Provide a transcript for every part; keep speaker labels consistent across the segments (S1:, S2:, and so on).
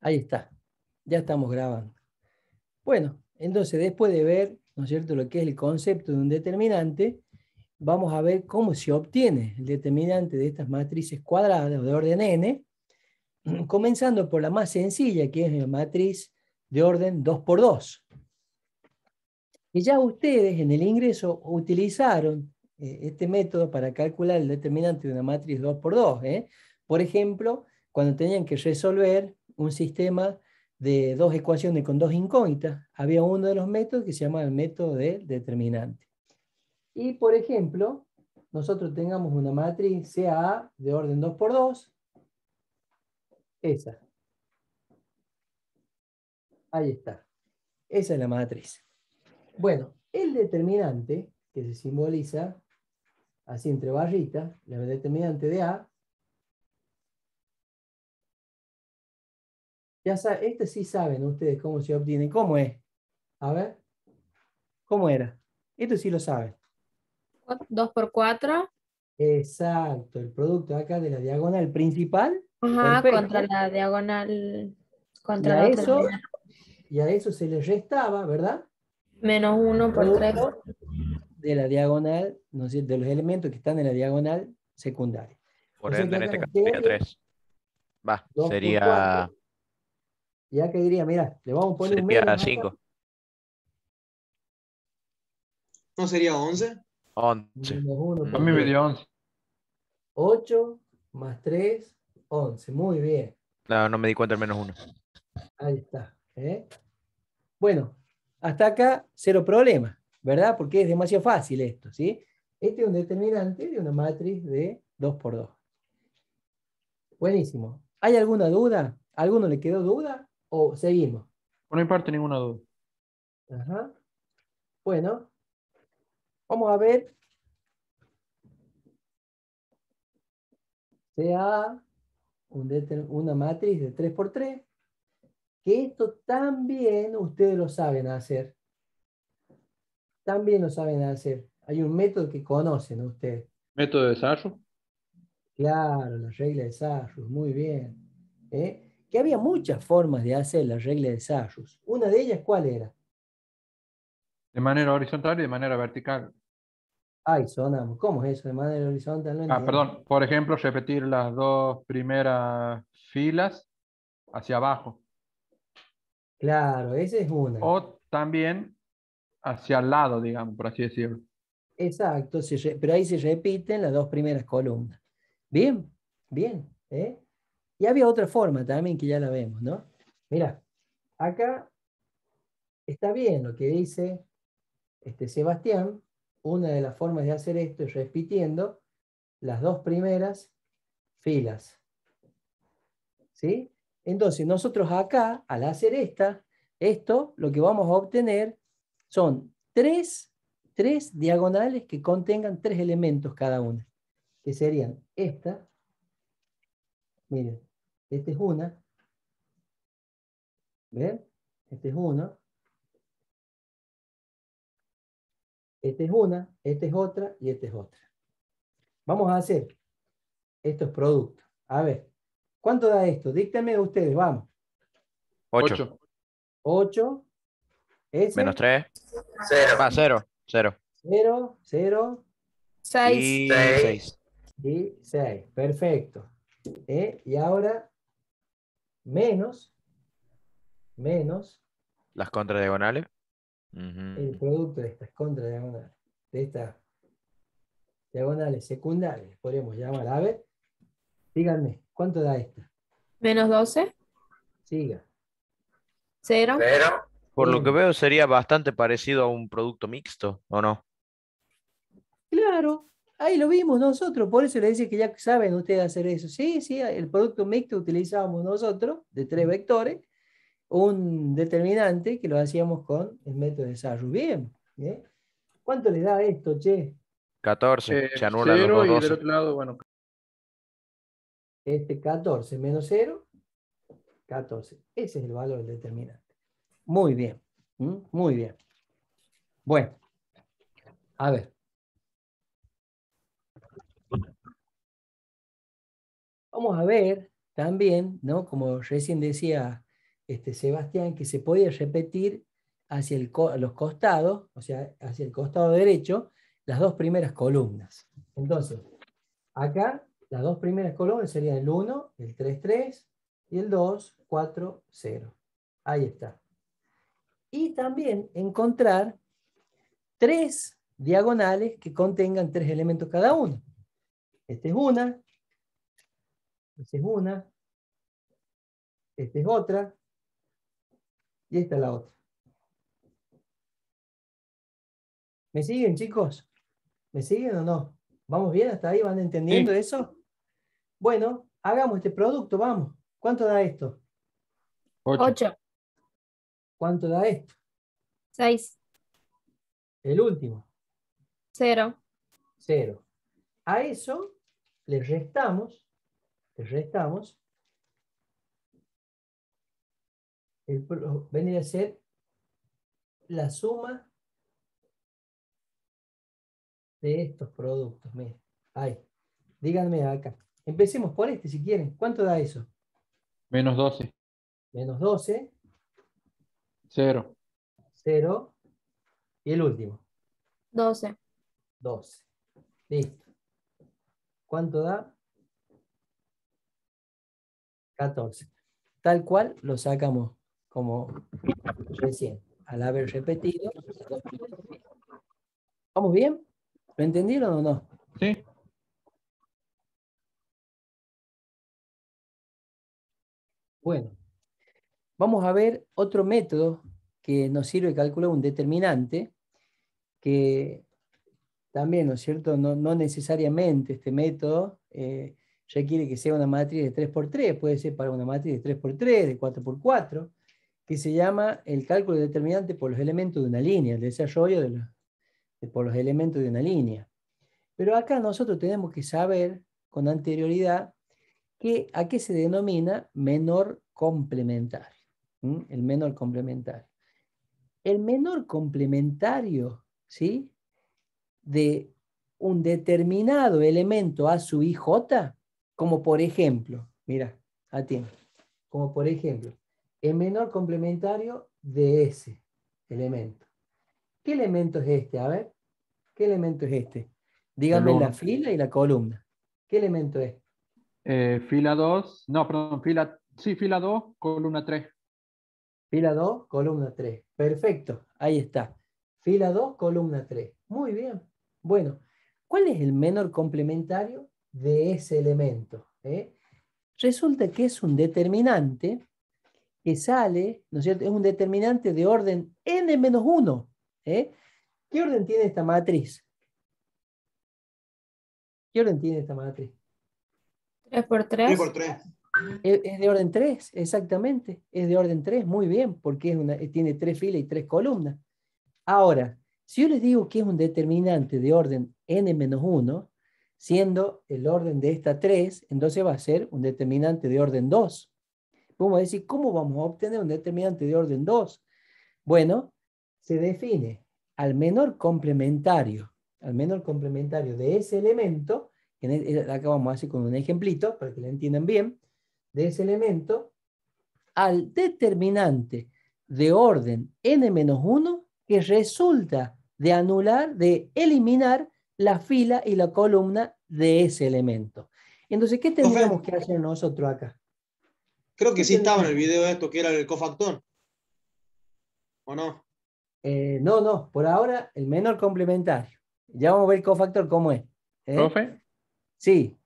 S1: Ahí está. Ya estamos grabando. Bueno, entonces después de ver, ¿no es cierto?, lo que es el concepto de un determinante, vamos a ver cómo se obtiene el determinante de estas matrices cuadradas de orden n, comenzando por la más sencilla, que es la matriz de orden 2 por 2. Y ya ustedes en el ingreso utilizaron eh, este método para calcular el determinante de una matriz 2 por 2. ¿eh? Por ejemplo, cuando tenían que resolver un sistema de dos ecuaciones con dos incógnitas, había uno de los métodos que se llama el método del determinante. Y por ejemplo, nosotros tengamos una matriz CAA de orden 2 por 2, esa. Ahí está. Esa es la matriz. Bueno, el determinante, que se simboliza así entre barritas, la determinante de A, ya saben, este sí saben ustedes cómo se obtiene. ¿Cómo es? A ver. ¿Cómo era? Esto sí lo saben.
S2: 2 por 4.
S1: Exacto, el producto acá de la diagonal principal.
S2: Ajá, contra la diagonal. Contra
S1: y, a eso, y a eso se le restaba, ¿verdad?
S2: Menos 1 por 3.
S1: De la diagonal, ¿no es de los elementos que están en la diagonal secundaria.
S3: Por ende, en este caso sería 3. Va, sería...
S1: Ya que diría, mira, le vamos a poner
S3: sería un menos 5.
S4: ¿No sería 11?
S3: 11.
S5: A mí me dio 11.
S1: 8 más 3, 11. Muy bien.
S3: No, no me di cuenta el menos 1.
S1: Ahí está. ¿eh? Bueno, hasta acá cero problema, ¿verdad? Porque es demasiado fácil esto, ¿sí? Este es un determinante de una matriz de 2 por 2. Buenísimo. ¿Hay alguna duda? ¿Alguno le quedó duda? ¿O seguimos?
S5: Por mi parte, ninguna duda.
S1: Ajá. Bueno, vamos a ver. Sea una matriz de 3 por 3 que esto también ustedes lo saben hacer. También lo saben hacer. Hay un método que conocen ustedes.
S5: ¿Método de desarrollo?
S1: Claro, la regla de Sarrus, muy bien. ¿Eh? Que había muchas formas de hacer la regla de Sarrus. Una de ellas, ¿cuál era?
S5: De manera horizontal y de manera vertical.
S1: Ay, sonamos. ¿Cómo es eso? De manera horizontal.
S5: ah, perdón. Por ejemplo, repetir las dos primeras filas hacia abajo.
S1: Claro, esa es una.
S5: O también hacia el lado, digamos, por así decirlo.
S1: Exacto, pero ahí se repiten las dos primeras columnas. Bien, bien. ¿eh? Y había otra forma también que ya la vemos, ¿no? Mira, acá está bien lo que dice este Sebastián. Una de las formas de hacer esto es repitiendo las dos primeras filas. ¿Sí? Entonces, nosotros acá, al hacer esta, esto, lo que vamos a obtener son tres, tres diagonales que contengan tres elementos cada una, que serían esta, miren, esta es una, ¿ven? Este es uno, esta es una, esta es otra y esta es otra. Vamos a hacer estos productos. A ver, ¿Cuánto da esto? Díctame ustedes, vamos.
S3: 8.
S1: 8.
S3: Menos 3. 0. Va, 0. 0.
S1: 0, 0.
S2: 6.
S3: 6.
S1: Y 6. Perfecto. ¿Eh? Y ahora, menos, menos.
S3: Las contradiagonales.
S1: Uh -huh. El producto de estas contradiagonales, de estas diagonales secundarias, podríamos llamar. A ver, díganme. ¿Cuánto da esta?
S2: Menos 12.
S1: Siga.
S2: Cero.
S3: Por lo que veo sería bastante parecido a un producto mixto, ¿o no?
S1: Claro, ahí lo vimos nosotros, por eso le dice que ya saben ustedes hacer eso. Sí, sí, el producto mixto utilizábamos nosotros, de tres vectores, un determinante que lo hacíamos con el método de desarrollo. Bien, bien. ¿Cuánto le da esto, che?
S3: 14,
S5: eh,
S3: se anula
S5: cero
S3: los
S5: y
S3: dos
S5: del
S3: 12.
S5: otro lado, bueno,
S1: Este 14 menos 0, 14. Ese es el valor del determinante. Muy bien, muy bien. Bueno, a ver. Vamos a ver también, ¿no? Como recién decía este, Sebastián, que se podía repetir hacia los costados, o sea, hacia el costado derecho, las dos primeras columnas. Entonces, acá las dos primeras columnas serían el 1, el 3, 3 y el 2, 4, 0. Ahí está. Y también encontrar tres diagonales que contengan tres elementos cada uno. Esta es una, esta es una, esta es otra, y esta es la otra. ¿Me siguen, chicos? ¿Me siguen o no? ¿Vamos bien hasta ahí? ¿Van entendiendo eso? Bueno, hagamos este producto, vamos. ¿Cuánto da esto?
S5: 8.
S2: 8,
S1: ¿Cuánto da esto?
S2: 6,
S1: El último,
S2: 0,
S1: cero. A eso le restamos, restamos, el, vendría a ser la suma de estos productos. Miren, ahí. Díganme acá. Empecemos por este si quieren. ¿Cuánto da eso?
S5: Menos 12.
S1: Menos 12,
S5: 0.
S1: 0 y el último,
S2: 12,
S1: 12. Listo. ¿Cuánto da? 14. Tal cual lo sacamos como recién, al haber repetido. ¿Vamos bien? ¿Lo entendieron o no?
S5: ¿Sí?
S1: Bueno, vamos a ver otro método que nos sirve de calcular un determinante, que también, ¿no es cierto? No, no necesariamente este método eh, requiere que sea una matriz de 3x3, puede ser para una matriz de 3x3, de 4x4, que se llama el cálculo de determinante por los elementos de una línea, el desarrollo de por los elementos de una línea. Pero acá nosotros tenemos que saber con anterioridad que, a qué se denomina menor complementario. El menor complementario. El menor complementario, ¿sí? De un determinado elemento a su IJ, como por ejemplo, mira, atiende, como por ejemplo, el menor complementario de ese elemento. ¿Qué elemento es este? A ver, ¿qué elemento es este? Dígame la fila y la columna. ¿Qué elemento es?
S5: Eh, fila 2. No, perdón, fila. Sí, fila 2, columna 3.
S1: Fila 2, columna 3. Perfecto, ahí está. Fila 2, columna 3. Muy bien. Bueno, ¿cuál es el menor complementario de ese elemento? eh? Resulta que es un determinante que sale, ¿no es cierto? Es un determinante de orden n-1. ¿eh? ¿Qué orden tiene esta matriz? ¿Qué orden tiene esta matriz?
S2: 3 por
S4: 3
S2: 3,
S4: por 3.
S1: Es de orden 3, exactamente. Es de orden 3, muy bien, porque es una, tiene tres filas y tres columnas. Ahora, si yo les digo que es un determinante de orden n-1, siendo el orden de esta 3, entonces va a ser un determinante de orden 2. Podemos decir, ¿cómo vamos a obtener un determinante de orden 2? Bueno, se define al menor complementario, al menor complementario de ese elemento, en el- acá vamos a hacer con un ejemplito para que lo entiendan bien, de ese elemento al determinante de orden n-1 que resulta de anular, de eliminar la fila y la columna de ese elemento. Entonces, ¿qué tendríamos que hacer nosotros acá?
S4: Creo que sí estaba en el video esto, que era el cofactor. ¿O no?
S1: Eh, no, no, por ahora el menor complementario. Ya vamos a ver el cofactor cómo es. ¿eh?
S5: Profe,
S1: Sí,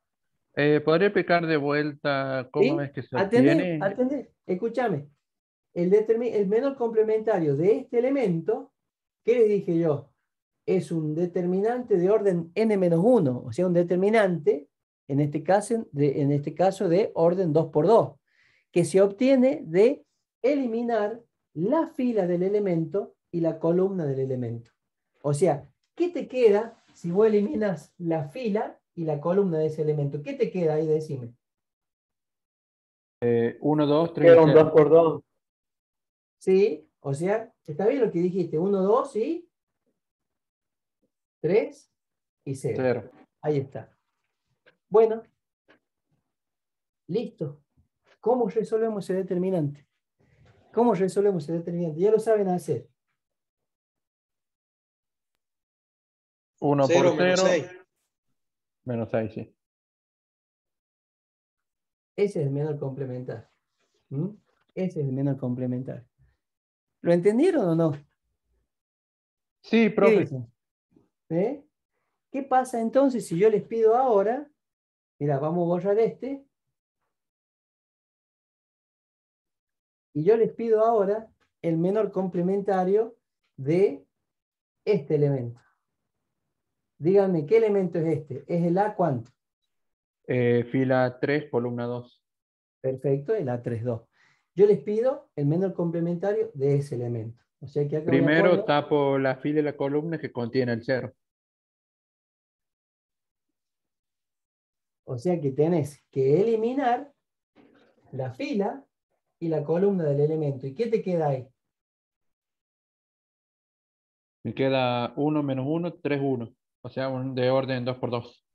S5: eh, ¿podría explicar de vuelta cómo
S1: Sí,
S5: es que se
S1: Atendé,
S5: obtiene?
S1: atendé, escúchame. El, determi- el menor complementario de este elemento, ¿qué les dije yo? Es un determinante de orden n-1, o sea, un determinante, en este caso de, en este caso de orden 2 por 2, que se obtiene de eliminar la fila del elemento y la columna del elemento. O sea, ¿qué te queda si vos eliminas la fila y la columna de ese elemento? ¿Qué te queda ahí? Decime.
S5: 1, 2, 3,
S6: Queda un 2 por 2.
S1: Sí, o sea, está bien lo que dijiste, 1, 2 y 3 y 0.
S5: 0.
S1: Ahí está. Bueno, listo. ¿Cómo resolvemos ese determinante? ¿Cómo resolvemos el determinante? Ya lo saben hacer.
S5: 1
S4: 0
S5: por
S4: menos
S5: 0,
S4: 6.
S5: menos 6, sí.
S1: Ese es el menor complementario. ¿Mm? Ese es el menor complementario. ¿Lo entendieron o no?
S5: Sí,
S1: ¿Qué
S5: profe.
S1: ¿Eh? ¿Qué pasa entonces si yo les pido ahora? Mira, vamos a borrar este. Y yo les pido ahora el menor complementario de este elemento. Díganme, ¿qué elemento es este? ¿Es el A cuánto?
S5: Eh, fila 3, columna 2.
S1: Perfecto, el A32. Yo les pido el menor complementario de ese elemento. O sea que
S5: Primero tapo la fila y la columna que contiene el 0.
S1: O sea que tenés que eliminar la fila y la columna del elemento. ¿Y qué te queda ahí?
S5: Me queda 1 menos 1, 3, 1. O sea, un de orden 2 por 2.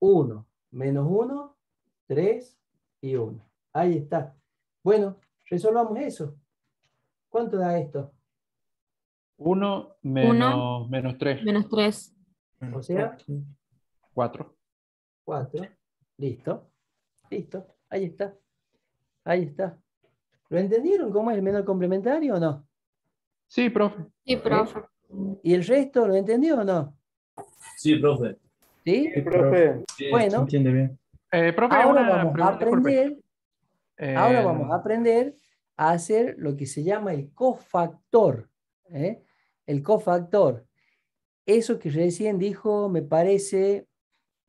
S1: 1 menos 1, 3 y 1. Ahí está. Bueno, resolvamos eso. ¿Cuánto da esto?
S5: 1 menos, menos 3,
S2: Menos 3.
S1: O sea,
S5: 4.
S1: 4. Listo. Listo. Ahí está. Ahí está. ¿Lo entendieron cómo es el menor complementario o no?
S5: Sí, profe.
S2: Sí, profe.
S1: ¿Y el resto lo entendió o no?
S6: Sí, profe.
S1: ¿Sí?
S5: profe.
S6: Sí,
S1: Bueno.
S6: se entiende bien.
S5: Eh, profe,
S1: Ahora vamos a aprender Ahora
S5: Eh,
S1: vamos a aprender a hacer lo que se llama el cofactor. ¿eh? El cofactor. Eso que recién dijo, me parece,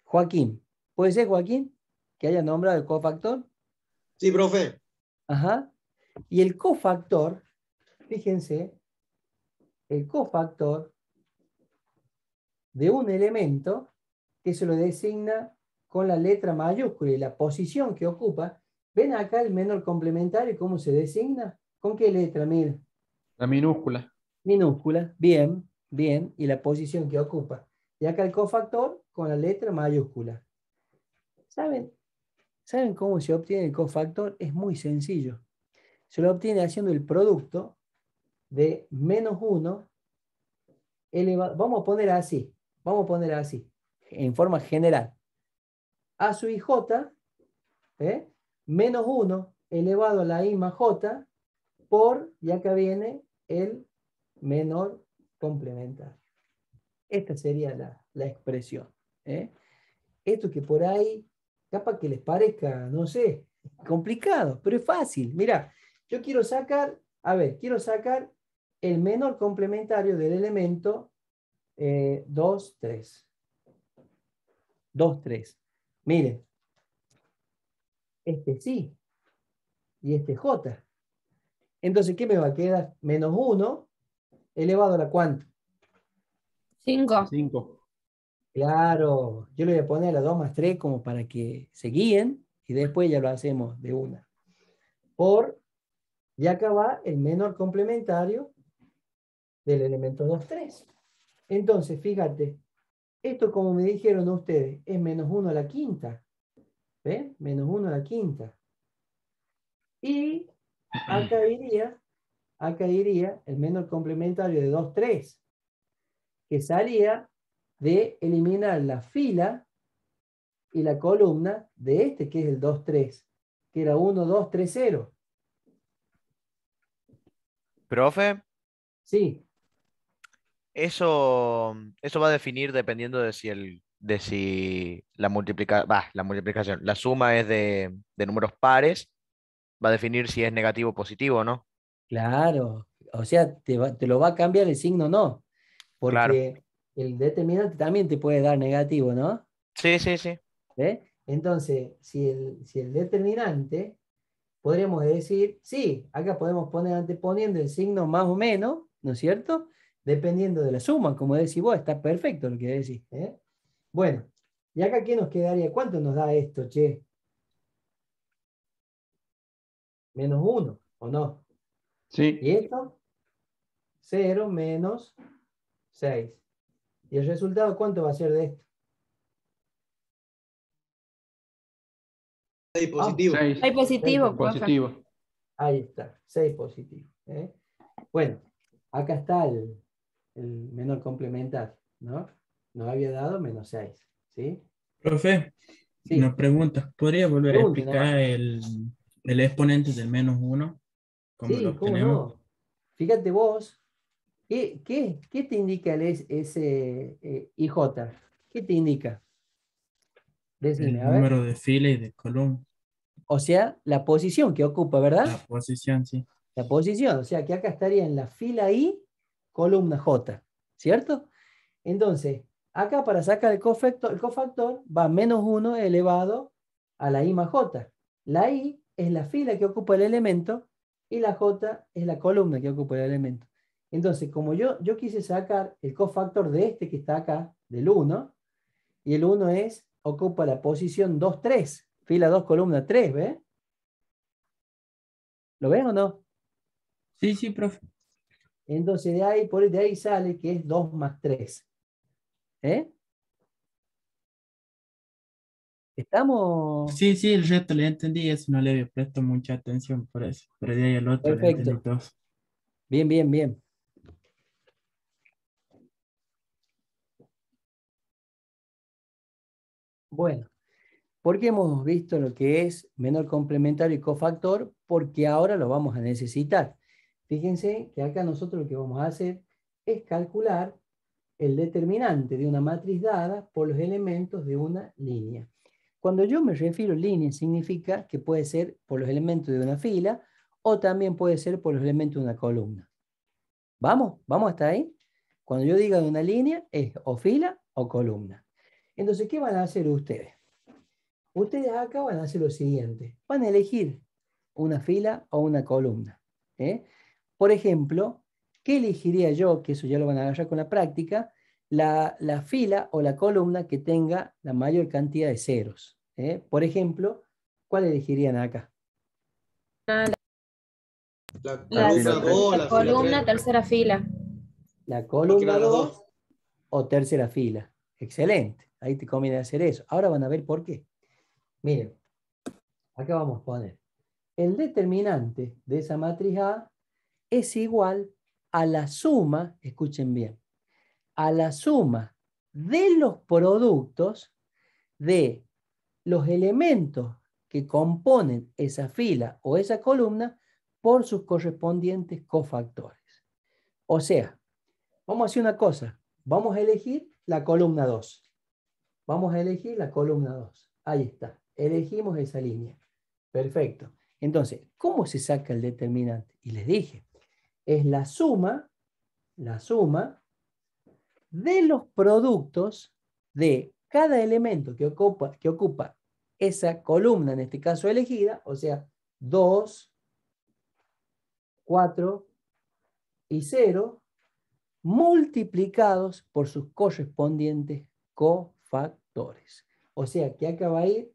S1: Joaquín. ¿Puede ser, Joaquín? Que haya nombrado el cofactor.
S4: Sí, profe.
S1: Ajá. Y el cofactor, fíjense, el cofactor de un elemento que se lo designa con la letra mayúscula y la posición que ocupa. ¿Ven acá el menor complementario cómo se designa? ¿Con qué letra? Miren.
S5: La minúscula.
S1: Minúscula. Bien, bien. Y la posición que ocupa. Y acá el cofactor con la letra mayúscula. ¿Saben? ¿Saben cómo se obtiene el cofactor? Es muy sencillo. Se lo obtiene haciendo el producto de menos 1 elevado. Vamos a poner así. Vamos a poner así. En forma general. A sub i j ¿eh? Menos 1 elevado a la i más j por, y acá viene el menor complementario. Esta sería la, la expresión. ¿eh? Esto que por ahí, capaz que les parezca, no sé, complicado, pero es fácil. Mira, yo quiero sacar, a ver, quiero sacar el menor complementario del elemento eh, 2, 3. 2, 3. Miren, este sí, y este J. Entonces, ¿qué me va a quedar? Menos 1 elevado a la cuánto.
S2: 5.
S5: 5.
S1: Claro, yo le voy a poner a la 2 más 3 como para que se guíen y después ya lo hacemos de una. Por, y acá va el menor complementario del elemento 2, 3. Entonces, fíjate, esto como me dijeron ustedes, es menos 1 a la quinta. ¿Ven? Menos 1 a la quinta. Y acá iría, acá iría el menor complementario de 2, 3, que salía de eliminar la fila y la columna de este, que es el 2, 3, que era 1, 2, 3, 0.
S3: Profe,
S1: Sí,
S3: eso, eso va a definir dependiendo de si el, de si la multiplica, va, la multiplicación, la suma es de, de números pares, va a definir si es negativo o positivo, ¿no?
S1: claro. O sea, te, va- te lo va a cambiar el signo, no. Porque
S3: Claro.
S1: el determinante también te puede dar negativo, ¿no?
S3: Sí, sí, sí.
S1: Entonces, si el, si el determinante, podríamos decir, sí, acá podemos poner anteponiendo el signo más o menos, ¿no es cierto? Dependiendo de la suma, como decís vos, está perfecto lo que decís. ¿eh? Bueno, ¿y acá qué nos quedaría? ¿Cuánto nos da esto, che? Menos uno, ¿o no?
S5: Sí.
S1: ¿Y esto? 0 menos 6. ¿Y el resultado cuánto va a ser de esto?
S4: 6 positivo.
S5: 6.
S2: Hay positivo.
S5: Positivo.
S1: Ahí está, 6 positivo. ¿eh? Bueno, acá está el, el menor complementario, ¿no? Nos había dado menos 6, ¿sí?
S6: Profe,
S1: Sí.
S6: una pregunta. ¿Podría volver a explicar el, el exponente del menos uno? ¿Cómo
S1: Sí,
S6: lo
S1: cómo
S6: obtenemos?
S1: no. Fíjate vos, ¿qué, qué, qué te indica el es- ese eh, IJ? ¿Qué te indica?
S6: El
S1: Decime, a ver.
S6: número de fila y de columna.
S1: O sea, la posición que ocupa, ¿verdad?
S6: La posición, sí.
S1: La posición, o sea que acá estaría en la fila I, columna J, ¿cierto? Entonces, acá para sacar el cofactor, el cofactor va menos 1 elevado a la I más J. La I es la fila que ocupa el elemento y la J es la columna que ocupa el elemento. Entonces, como yo, yo quise sacar el cofactor de este que está acá, del 1, y el 1 es, ocupa la posición 2, 3, fila 2, columna 3, ¿ves? ¿Lo ven o no?
S6: Sí, sí, profe.
S1: Entonces de ahí, por de ahí sale que es 2 más 3. ¿Eh? Estamos.
S6: Sí, sí, el resto le entendí, eso no le había puesto mucha atención por eso. Pero de ahí al otro le
S1: Perfecto.
S6: entendí todo.
S1: Bien, bien, bien. Bueno, porque hemos visto lo que es menor complementario y cofactor, porque ahora lo vamos a necesitar. Fíjense que acá nosotros lo que vamos a hacer es calcular el determinante de una matriz dada por los elementos de una línea. Cuando yo me refiero a línea, significa que puede ser por los elementos de una fila o también puede ser por los elementos de una columna. ¿Vamos? ¿Vamos hasta ahí? Cuando yo diga de una línea, es o fila o columna. Entonces, ¿qué van a hacer ustedes? Ustedes acá van a hacer lo siguiente. Van a elegir una fila o una columna. ¿eh? Por ejemplo, ¿qué elegiría yo? Que eso ya lo van a agarrar con la práctica. La, la fila o la columna que tenga la mayor cantidad de ceros. ¿eh? Por ejemplo, ¿cuál elegirían acá?
S2: Ah,
S4: La
S2: La,
S4: columna 2,
S2: la
S4: la fila
S2: columna,
S4: 3.
S2: tercera fila.
S1: La columna
S4: las
S1: 2
S4: dos.
S1: o tercera fila. Excelente. Ahí te conviene hacer eso. Ahora van a ver por qué. Miren, acá vamos a poner. El determinante de esa matriz A es igual a la suma, escuchen bien, a la suma de los productos de los elementos que componen esa fila o esa columna por sus correspondientes cofactores. O sea, vamos a hacer una cosa. Vamos a elegir la columna 2. Vamos a elegir la columna 2. Ahí está. Elegimos esa línea. Perfecto. Entonces, ¿cómo se saca el determinante? Y les dije, es la suma, la suma de los productos de cada elemento que ocupa, que ocupa esa columna, en este caso elegida, o sea, 2, 4 y 0, multiplicados por sus correspondientes cofactores. O sea que acá va a ir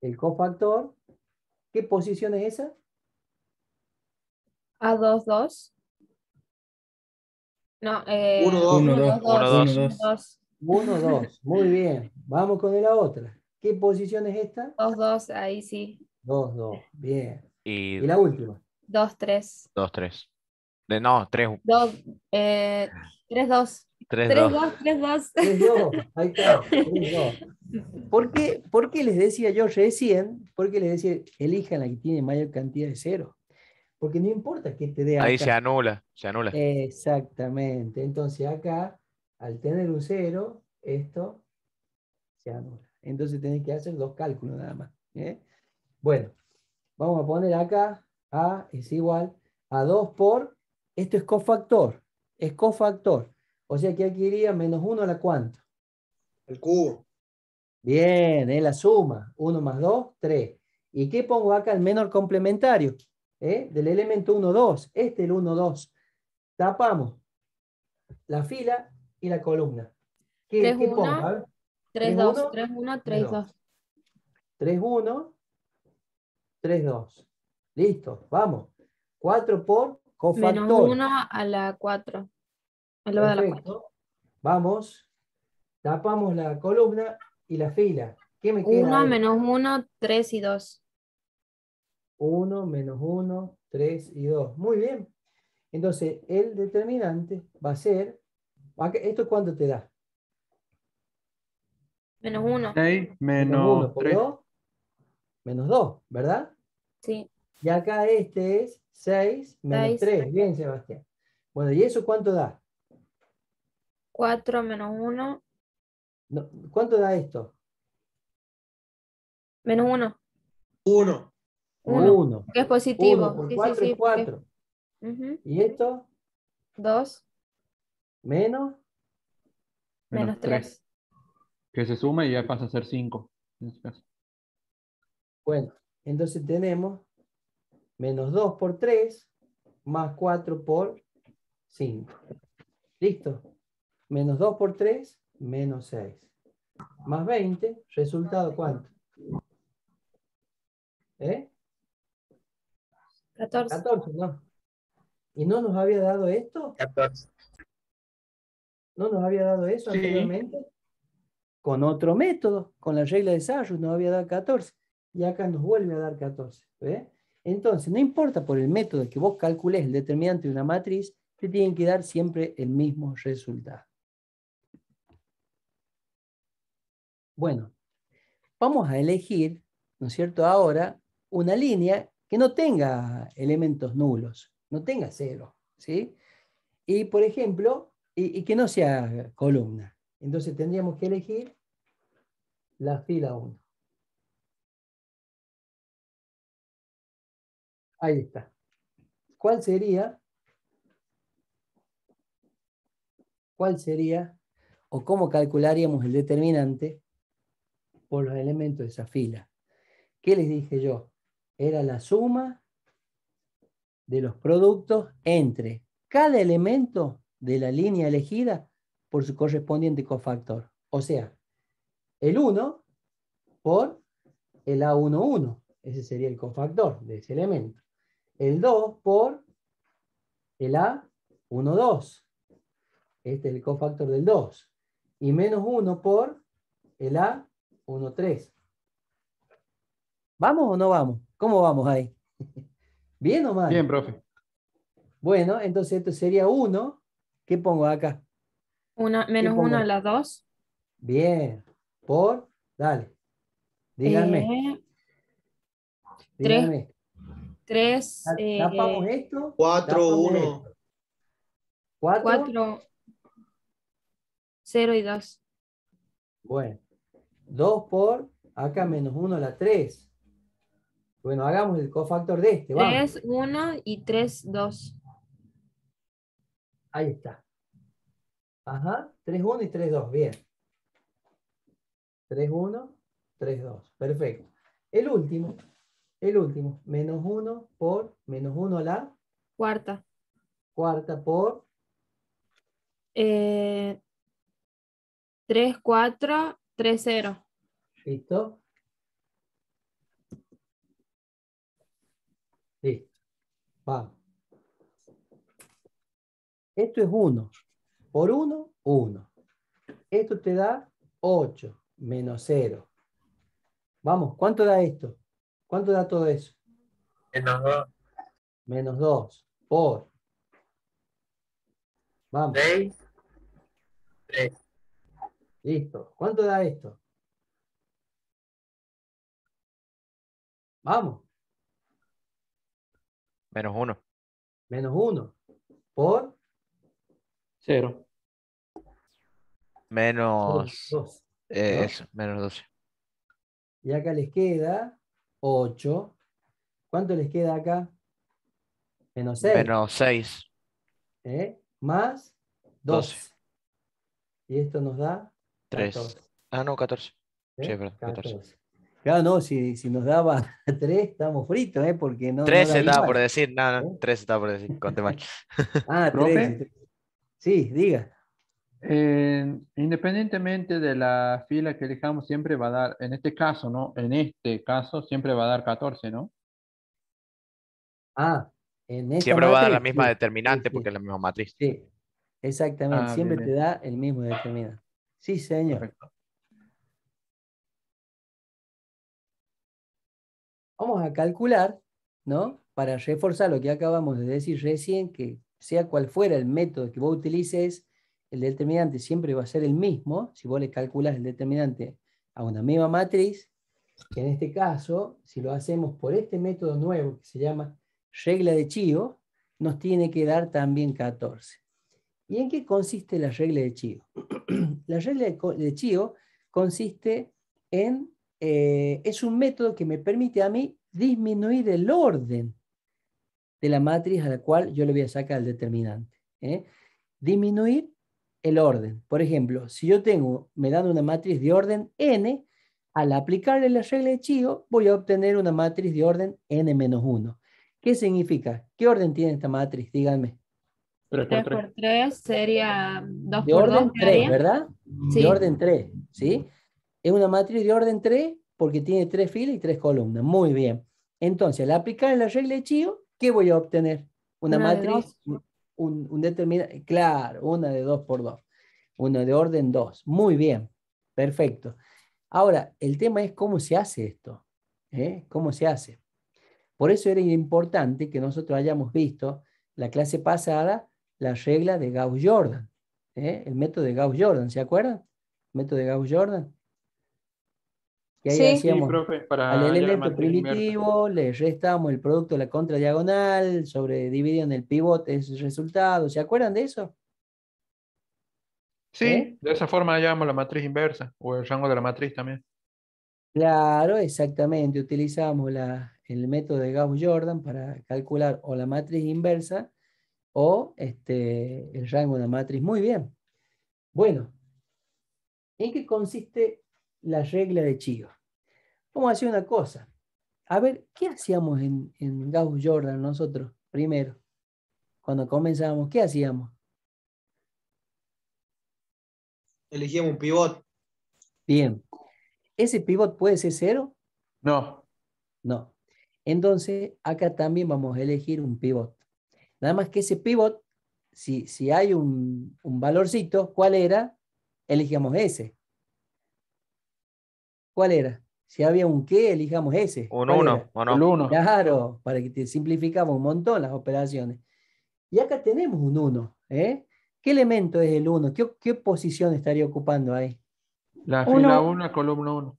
S1: el cofactor. ¿Qué posición es esa?
S2: A2, 2. No, eh,
S4: Uno, dos.
S6: Uno,
S2: uno,
S6: dos,
S2: dos,
S3: uno,
S6: dos.
S2: uno, dos.
S1: 1, 2. Muy bien. Vamos con la otra. ¿Qué posición es esta?
S2: Dos, dos, ahí sí.
S1: 2, 2. Bien.
S3: Y
S1: Y la última.
S2: Dos, tres.
S3: 2, 3. De, no, 3,
S2: Dos, eh, tres, dos.
S3: 3,
S2: Tres,
S3: 2.
S2: dos, tres, dos.
S1: 3, 2. Ahí está. 3, 2. ¿Por qué, por qué les decía yo recién? Porque les decía, elijan la que tiene mayor cantidad de ceros. Porque no importa que te dé
S3: Ahí
S1: acá.
S3: se anula, se anula.
S1: Exactamente. Entonces acá, al tener un cero, esto se anula. Entonces tenés que hacer dos cálculos nada más. ¿eh? Bueno, vamos a poner acá A es igual a 2 por, esto es cofactor, es cofactor. O sea que aquí iría menos 1 a la cuánto.
S4: El cubo.
S1: Bien, es la suma. 1 más 2, 3. ¿Y qué pongo acá? El menor complementario. ¿Eh? Del elemento 1, 2. Este es el 1, 2. Tapamos la fila y la columna. ¿Qué,
S2: Tres,
S1: qué pongo?
S2: uno.
S1: A ver,
S2: Tres,
S1: Tres,
S2: dos.
S1: uno.
S2: Tres, uno,
S1: Tres,
S2: tres,
S1: dos.
S2: dos.
S1: 3, 1. 3, 2. Listo, vamos. 4 por
S2: Menos
S1: cofactor.
S2: uno a la cuatro. Elevado a la cuatro.
S1: Perfecto. Vamos. Tapamos la columna y la fila. ¿Qué me queda?
S2: Uno
S1: ahí?
S2: menos uno, tres y dos.
S1: 1, menos 1, 3 y 2. Muy bien. Entonces, el determinante va a ser, ¿esto cuánto te da?
S2: Menos uno.
S5: 6
S1: Menos 1
S5: menos
S1: por
S5: 3.
S1: 2, menos 2, ¿verdad?
S2: Sí.
S1: Y acá este es 6 menos
S2: Seis.
S1: 3. Bien, Sebastián. Bueno, ¿y eso cuánto da?
S2: Cuatro menos uno.
S1: No, ¿Cuánto da esto?
S2: Menos uno.
S4: Uno.
S2: Uno.
S1: 1.
S2: Que es positivo.
S1: 1 por
S2: Sí, sí,
S1: 4
S2: sí,
S1: es
S2: porque-
S1: 4.
S2: Ujú.
S1: ¿Y esto?
S2: Dos
S1: Menos.
S2: menos tres.
S5: Que se suma y ya pasa a ser 5. En este caso.
S1: Bueno, entonces tenemos menos 2 por 3 más 4 por 5. ¿Listo? Menos 2 por 3, menos 6. Más 20, ¿resultado cuánto? ¿Eh?
S2: 14.
S1: 14, ¿no? ¿Y no nos había dado esto?
S7: 14.
S1: ¿No nos había dado eso
S5: Sí.
S1: anteriormente? Con otro método, con la regla de Sayus nos había dado 14. Y acá nos vuelve a dar 14. ¿ve? Entonces, no importa por el método que vos calcules el determinante de una matriz, te tienen que dar siempre el mismo resultado. Bueno, vamos a elegir, ¿no es cierto? Ahora, una línea que no tenga elementos nulos, no tenga cero, ¿sí? Y, por ejemplo, y, y que no sea columna. Entonces tendríamos que elegir la fila 1. Ahí está. ¿Cuál sería? ¿Cuál sería? ¿O cómo calcularíamos el determinante por los elementos de esa fila? ¿Qué les dije yo? Era la suma de los productos entre cada elemento de la línea elegida por su correspondiente cofactor. O sea, el 1 por el A11. Ese sería el cofactor de ese elemento. El 2 por el A12. Este es el cofactor del 2. Y menos 1 por el A13. ¿Vamos o no vamos? ¿Cómo vamos ahí? ¿Bien o mal?
S5: Bien, profe.
S1: Bueno, entonces esto sería 1. ¿Qué pongo acá?
S2: Una, menos
S1: pongo?
S2: uno a las dos.
S1: Bien. Por, dale. Díganme.
S2: Eh,
S1: díganme.
S2: tres.
S1: Ta-
S2: eh,
S1: Tapamos esto.
S4: Cuatro,
S1: tapamos
S4: uno.
S1: esto. Cuatro.
S2: cuatro. Cero y dos.
S1: Bueno. 2 por, acá menos 1 a la 3. Bueno, hagamos el cofactor de este. Vamos.
S2: Tres, uno y tres, dos.
S1: Ahí está. Ajá. 3, 1 y 3, 2. Bien. 3, 1, 3, 2. Perfecto. El último. El último. Menos 1 por, menos 1 a la
S2: Cuarta.
S1: cuarta por,
S2: Eh, tres, cuatro, tres, cero.
S1: ¿listo? Listo. Vamos. Esto es 1. Por 1, 1. Esto te da 8 menos 0. Vamos, ¿cuánto da esto? ¿Cuánto da todo eso?
S7: Menos 2.
S1: Menos 2 por. Vamos,
S7: 6. 3.
S1: listo. ¿Cuánto da esto? Vamos,
S3: Menos uno.
S1: menos 1 por
S5: 0.
S3: Menos.
S1: 2.
S3: eh,
S1: ¿no?
S3: eso, menos 12.
S1: Y acá les queda 8. ¿Cuánto les queda acá? Menos 6.
S3: Menos 6.
S1: ¿eh? Más 12.
S3: Doce.
S1: Y esto nos da
S3: 3.
S1: 14.
S3: Ah, no, 14.
S1: ¿eh?
S3: Sí, es verdad, 14.
S1: Claro, no, si, si nos daba 3, estamos fritos, ¿eh? Porque no. no
S3: 13
S1: da
S3: estaba por decir. No, no,
S1: ¿Eh?
S3: 13 estaba por decir. Conté mal.
S1: Ah,
S5: ¿Profe?
S1: 13. Sí, diga.
S5: Eh, independientemente de la fila que elijamos, siempre va a dar, en este caso, ¿no? En este caso, siempre va a dar 14, ¿no?
S1: Ah, en esta
S3: Siempre va a dar la misma
S1: sí,
S3: determinante
S1: sí,
S3: porque es la misma matriz.
S1: Sí, exactamente.
S5: Ah,
S1: Siempre
S5: bien,
S1: te
S5: bien.
S1: da el mismo determinante. Sí, señor.
S5: Perfecto.
S1: Vamos a calcular ¿no? Para reforzar lo que acabamos de decir recién, que sea cual fuera el método que vos utilices, el determinante siempre va a ser el mismo, si vos le calculas el determinante a una misma matriz, que en este caso, si lo hacemos por este método nuevo que se llama regla de Chío, nos tiene que dar también 14. ¿Y en qué consiste la regla de Chío? la regla de Chío consiste en, eh, es un método que me permite a mí disminuir el orden de la matriz a la cual yo le voy a sacar el determinante. ¿eh? Disminuir el orden. Por ejemplo, si yo tengo, me dan una matriz de orden n, al aplicarle la regla de Chío, voy a obtener una matriz de orden n-1. ¿Qué significa? ¿Qué orden tiene esta matriz? Díganme.
S5: 3 por
S2: 3
S5: 3.
S2: por 3 sería 2
S1: De
S2: por
S1: orden
S2: 2
S1: 3, ¿verdad?
S2: Sí.
S1: De orden 3, ¿sí? Es una matriz de orden 3 porque tiene tres filas y tres columnas. Muy bien. Entonces, al aplicar la regla de Chío, ¿qué voy a obtener? Una, matriz, un, un determinante, claro, una de 2 por 2. Una de orden 2. Muy bien. Perfecto. Ahora, el tema es cómo se hace esto. ¿eh? ¿Cómo se hace? Por eso era importante que nosotros hayamos visto la clase pasada la regla de Gauss-Jordan. ¿eh? El método de Gauss-Jordan, ¿se acuerdan? método de Gauss-Jordan. Que ahí
S2: Sí.
S5: Sí,
S1: hacíamos
S5: profe, para
S1: al elemento primitivo, le restamos el producto de la contradiagonal, sobre dividido en el pivote es el resultado. ¿Se acuerdan de eso?
S5: Sí,
S1: ¿Eh?
S5: de esa forma hallamos la matriz inversa o el rango de la matriz también.
S1: Claro, exactamente. Utilizamos la- el método de Gauss-Jordan para calcular o la matriz inversa o este, el rango de la matriz. Muy bien. Bueno, ¿en qué consiste la regla de Chigo? Vamos a hacer una cosa. A ver, ¿qué hacíamos en, en Gauss-Jordan nosotros primero? Cuando comenzábamos, ¿qué hacíamos?
S4: Elegíamos un pivot.
S1: Bien. ¿Ese pivot puede ser cero?
S5: No,
S1: No. Entonces, acá también vamos a elegir un pivot. Nada más que ese pivot, si, si hay un, un valorcito, ¿cuál era? Elijamos ese. ¿Cuál era? Si había un qué, elijamos ese.
S3: Un
S1: ¿Cuál
S3: 1,
S1: era?
S3: ¿o
S5: el
S3: no?
S5: 1.
S1: Claro, para que te simplificamos un montón las operaciones. Y acá tenemos un 1. ¿eh? ¿Qué elemento es el 1? ¿Qué, qué posición estaría ocupando ahí?
S5: La
S2: Uno.
S5: fila 1, columna 1.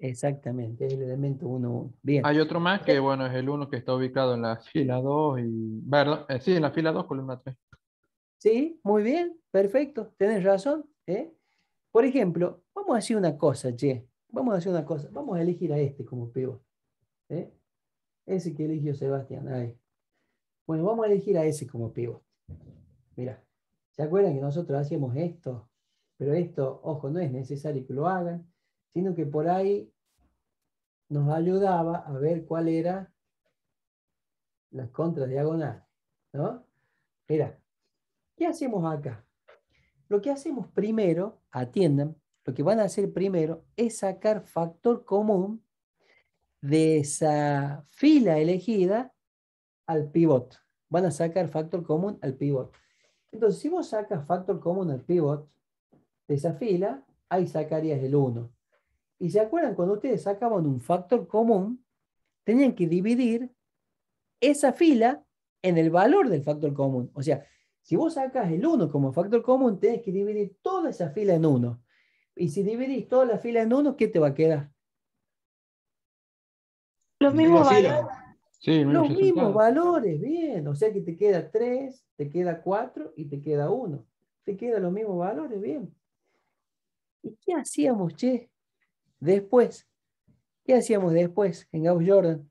S1: Exactamente, es el elemento 1, 1. Bien.
S5: Hay otro más que, bueno, es el 1 que está ubicado en la fila 2 y... Perdón, eh, sí, en la fila 2, columna 3.
S1: Sí, muy bien, perfecto, tenés razón. ¿eh? Por ejemplo, vamos a hacer una cosa, che. Vamos a hacer una cosa. Vamos a elegir a este como pivot. ¿eh? Ese que eligió Sebastián. Bueno, vamos a elegir a ese como pivot. Mira, ¿se acuerdan que nosotros hacíamos esto? Pero esto, ojo, no es necesario que lo hagan, sino que por ahí nos ayudaba a ver cuál era la contradiagonal. ¿No? Mira, ¿Qué hacemos acá? Lo que hacemos primero, atiendan, lo que van a hacer primero es sacar factor común de esa fila elegida al pivot. Van a sacar factor común al pivot. Entonces, si vos sacas factor común al pivot de esa fila, ahí sacarías el 1. Y se acuerdan, cuando ustedes sacaban un factor común, tenían que dividir esa fila en el valor del factor común. O sea, si vos sacas el 1 como factor común, tenés que dividir toda esa fila en 1. Y si dividís toda la fila en 1, ¿qué te va a quedar?
S2: Los mismos valores.
S5: Sí,
S1: Los mismos valores, bien. O sea que te queda 3, te queda 4 y te queda 1. Te quedan los mismos valores, bien. ¿Y qué hacíamos, che? Después. ¿Qué hacíamos después en Gauss Jordan?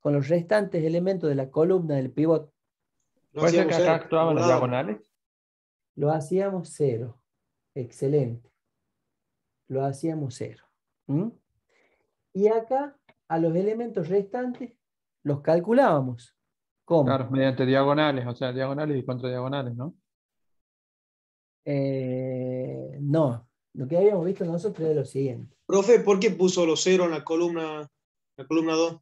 S1: Con los restantes elementos de la columna del pivot.
S4: No
S5: ¿Puede ser
S4: hacíamos
S5: que acá actuaban las diagonales?
S1: Lo hacíamos cero. Excelente. Lo hacíamos cero. ¿Mm? Y acá, a los elementos restantes, los calculábamos. ¿Cómo?
S5: Claro, mediante diagonales, o sea, diagonales y contradiagonales, ¿no?
S1: Eh, no, lo que habíamos visto nosotros era lo siguiente.
S4: Profe, ¿por qué puso los ceros en la columna, la columna 2?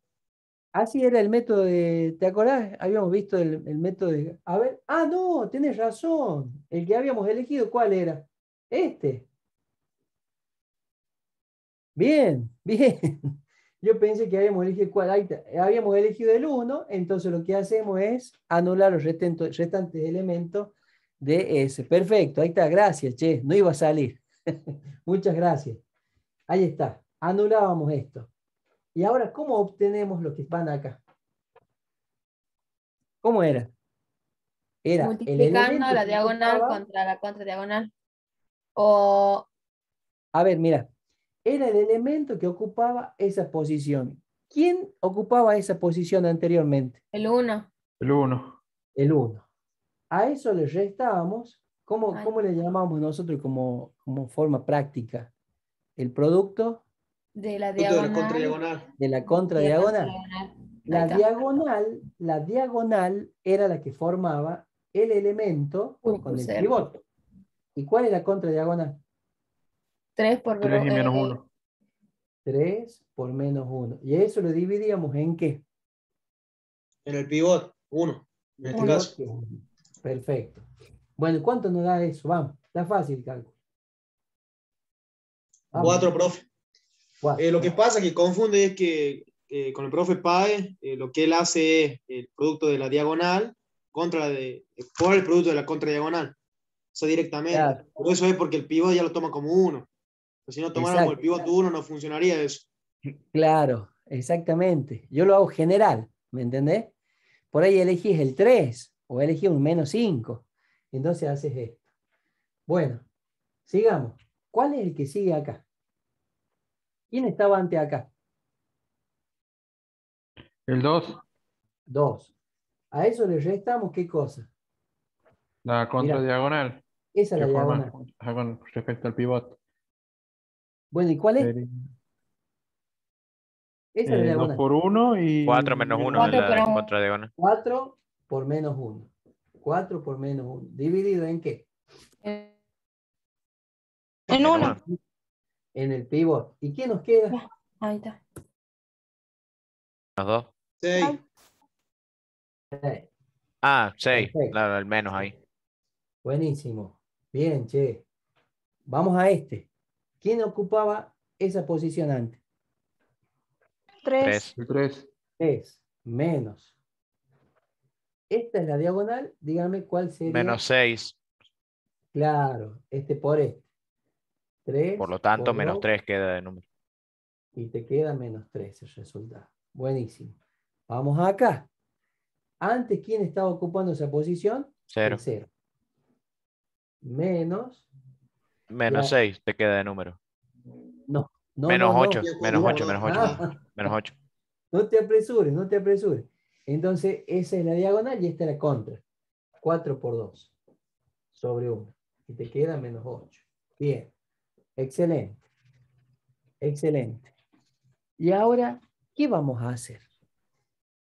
S1: Así era el método de, ¿te acordás? Habíamos visto el, el método de, a ver, ah, no, tenés razón. El que habíamos elegido, ¿cuál era? Este. Bien, bien. Yo pensé que habíamos elegido, cuál, habíamos elegido el 1, entonces lo que hacemos es anular los restantes elementos de ese. Perfecto, ahí está, gracias, che, no iba a salir. Muchas gracias. Ahí está, anulábamos esto. Y ahora, ¿cómo obtenemos lo que van acá? ¿Cómo era? Era el
S2: Multiplicando
S1: elemento
S2: la diagonal contra la contradiagonal. O
S1: A ver, mira, era el elemento que ocupaba esa posición. ¿Quién ocupaba esa posición anteriormente?
S2: el 1.
S5: El 1.
S1: El 1. A eso le restábamos, ¿cómo,
S2: Ay.
S1: cómo le llamamos nosotros como, como forma práctica? El producto
S2: De la
S4: Punto de la
S2: diagonal.
S4: contradiagonal.
S1: de la contradiagonal. La diagonal, la diagonal era la que formaba el elemento
S2: Uy,
S1: con el pivote. ¿Y cuál es la contradiagonal?
S2: 3 por
S5: 3 y
S2: eh,
S5: menos 1.
S1: 3 por menos 1. Y eso lo dividíamos en qué?
S4: En el pivot, uno. En este
S2: Uno.
S4: caso.
S1: Perfecto. Bueno, ¿y ¿cuánto nos da eso? Vamos, está fácil el cálculo. Vamos.
S4: Cuatro, profe.
S1: Cuatro.
S4: Eh, lo que pasa que confunde es que eh, con el profe Pae, eh, lo que él hace es el producto de la diagonal contra la de, por el producto de la contradiagonal. O sea, directamente.
S1: Claro.
S4: Por eso es porque el pivot ya lo toma como uno. Si no tomáramos
S1: Exacto.
S4: el pivot uno, no funcionaría eso.
S1: Claro, exactamente. Yo lo hago general, ¿me entendés? Por ahí elegís el 3 o elegís un menos 5. Entonces haces esto. Bueno, sigamos. ¿Cuál es el que sigue acá? ¿Quién estaba ante acá?
S5: El 2,
S1: 2. A eso le restamos qué cosa.
S5: la contradiagonal.
S1: Esa es la
S5: forma
S1: diagonal.
S5: ajá, con respecto al pivot.
S1: Bueno, ¿y cuál es? Esa es la
S5: eh, 2
S1: diagonal.
S5: por 1 y...
S3: 4 menos 1
S2: Cuatro
S3: es la
S2: por uno.
S3: contradiagonal.
S1: 4 por menos 1. 4 por menos 1. ¿Dividido en qué?
S2: En
S3: Menos
S2: uno.
S3: uno.
S1: En el pivot. ¿Y qué nos queda?
S2: Ahí está.
S3: Menos 2.
S4: Seis.
S2: Ay.
S1: Eh,
S3: Ah, 6.
S1: Perfecto.
S3: Claro, el menos ahí.
S1: Buenísimo. Bien, che. Vamos a este. ¿Quién ocupaba esa posición antes?
S3: 3.
S5: El 3,
S1: Es menos. Esta es la diagonal. Dígame cuál sería.
S3: Menos 6.
S1: Claro, este por este. 3.
S3: Por lo tanto, menos 3 queda de número.
S1: Y te queda menos 3 el resultado. Buenísimo. Vamos acá. Antes, ¿quién estaba ocupando esa posición?
S3: 0.
S1: El cero. Menos.
S3: Menos
S1: Ya.
S3: 6 te queda de número.
S1: No. no,
S3: Menos
S1: no, no.
S3: 8.
S4: no,
S3: Menos
S4: no,
S3: 8,
S4: no.
S3: menos 8.
S1: Ah,
S3: Menos 8.
S1: no te apresures, no te apresures. Entonces, esa es la diagonal y esta es la contra. 4 por 2 sobre 1. Y te queda menos 8. Bien. Excelente. Excelente. Y ahora, ¿qué vamos a hacer?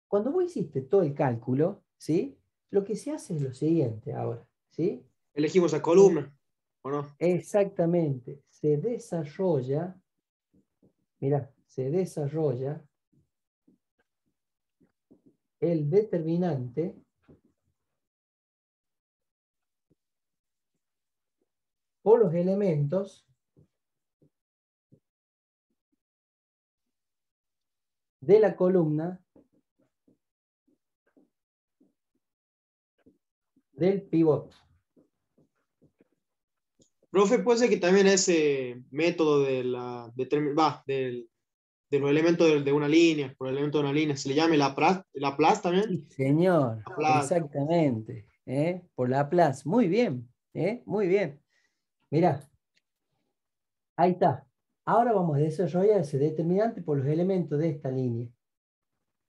S1: Cuando vos hiciste todo el cálculo, ¿sí? Lo que se hace es lo siguiente ahora, ¿sí?
S4: Elegimos a columna.
S1: Exactamente. Se desarrolla, mira, se desarrolla el determinante por los elementos de la columna del pivot.
S4: Profe, puede ser que también ese método de la determin- va, del, de los elementos de, de una línea, por el elemento de una línea, se le llame Laplace, Laplace también.
S1: Sí, señor,
S4: Laplace.
S1: exactamente. ¿eh? Por Laplace. Muy bien, ¿eh? muy bien. Mira, ahí está. Ahora vamos a desarrollar ese determinante por los elementos de esta línea,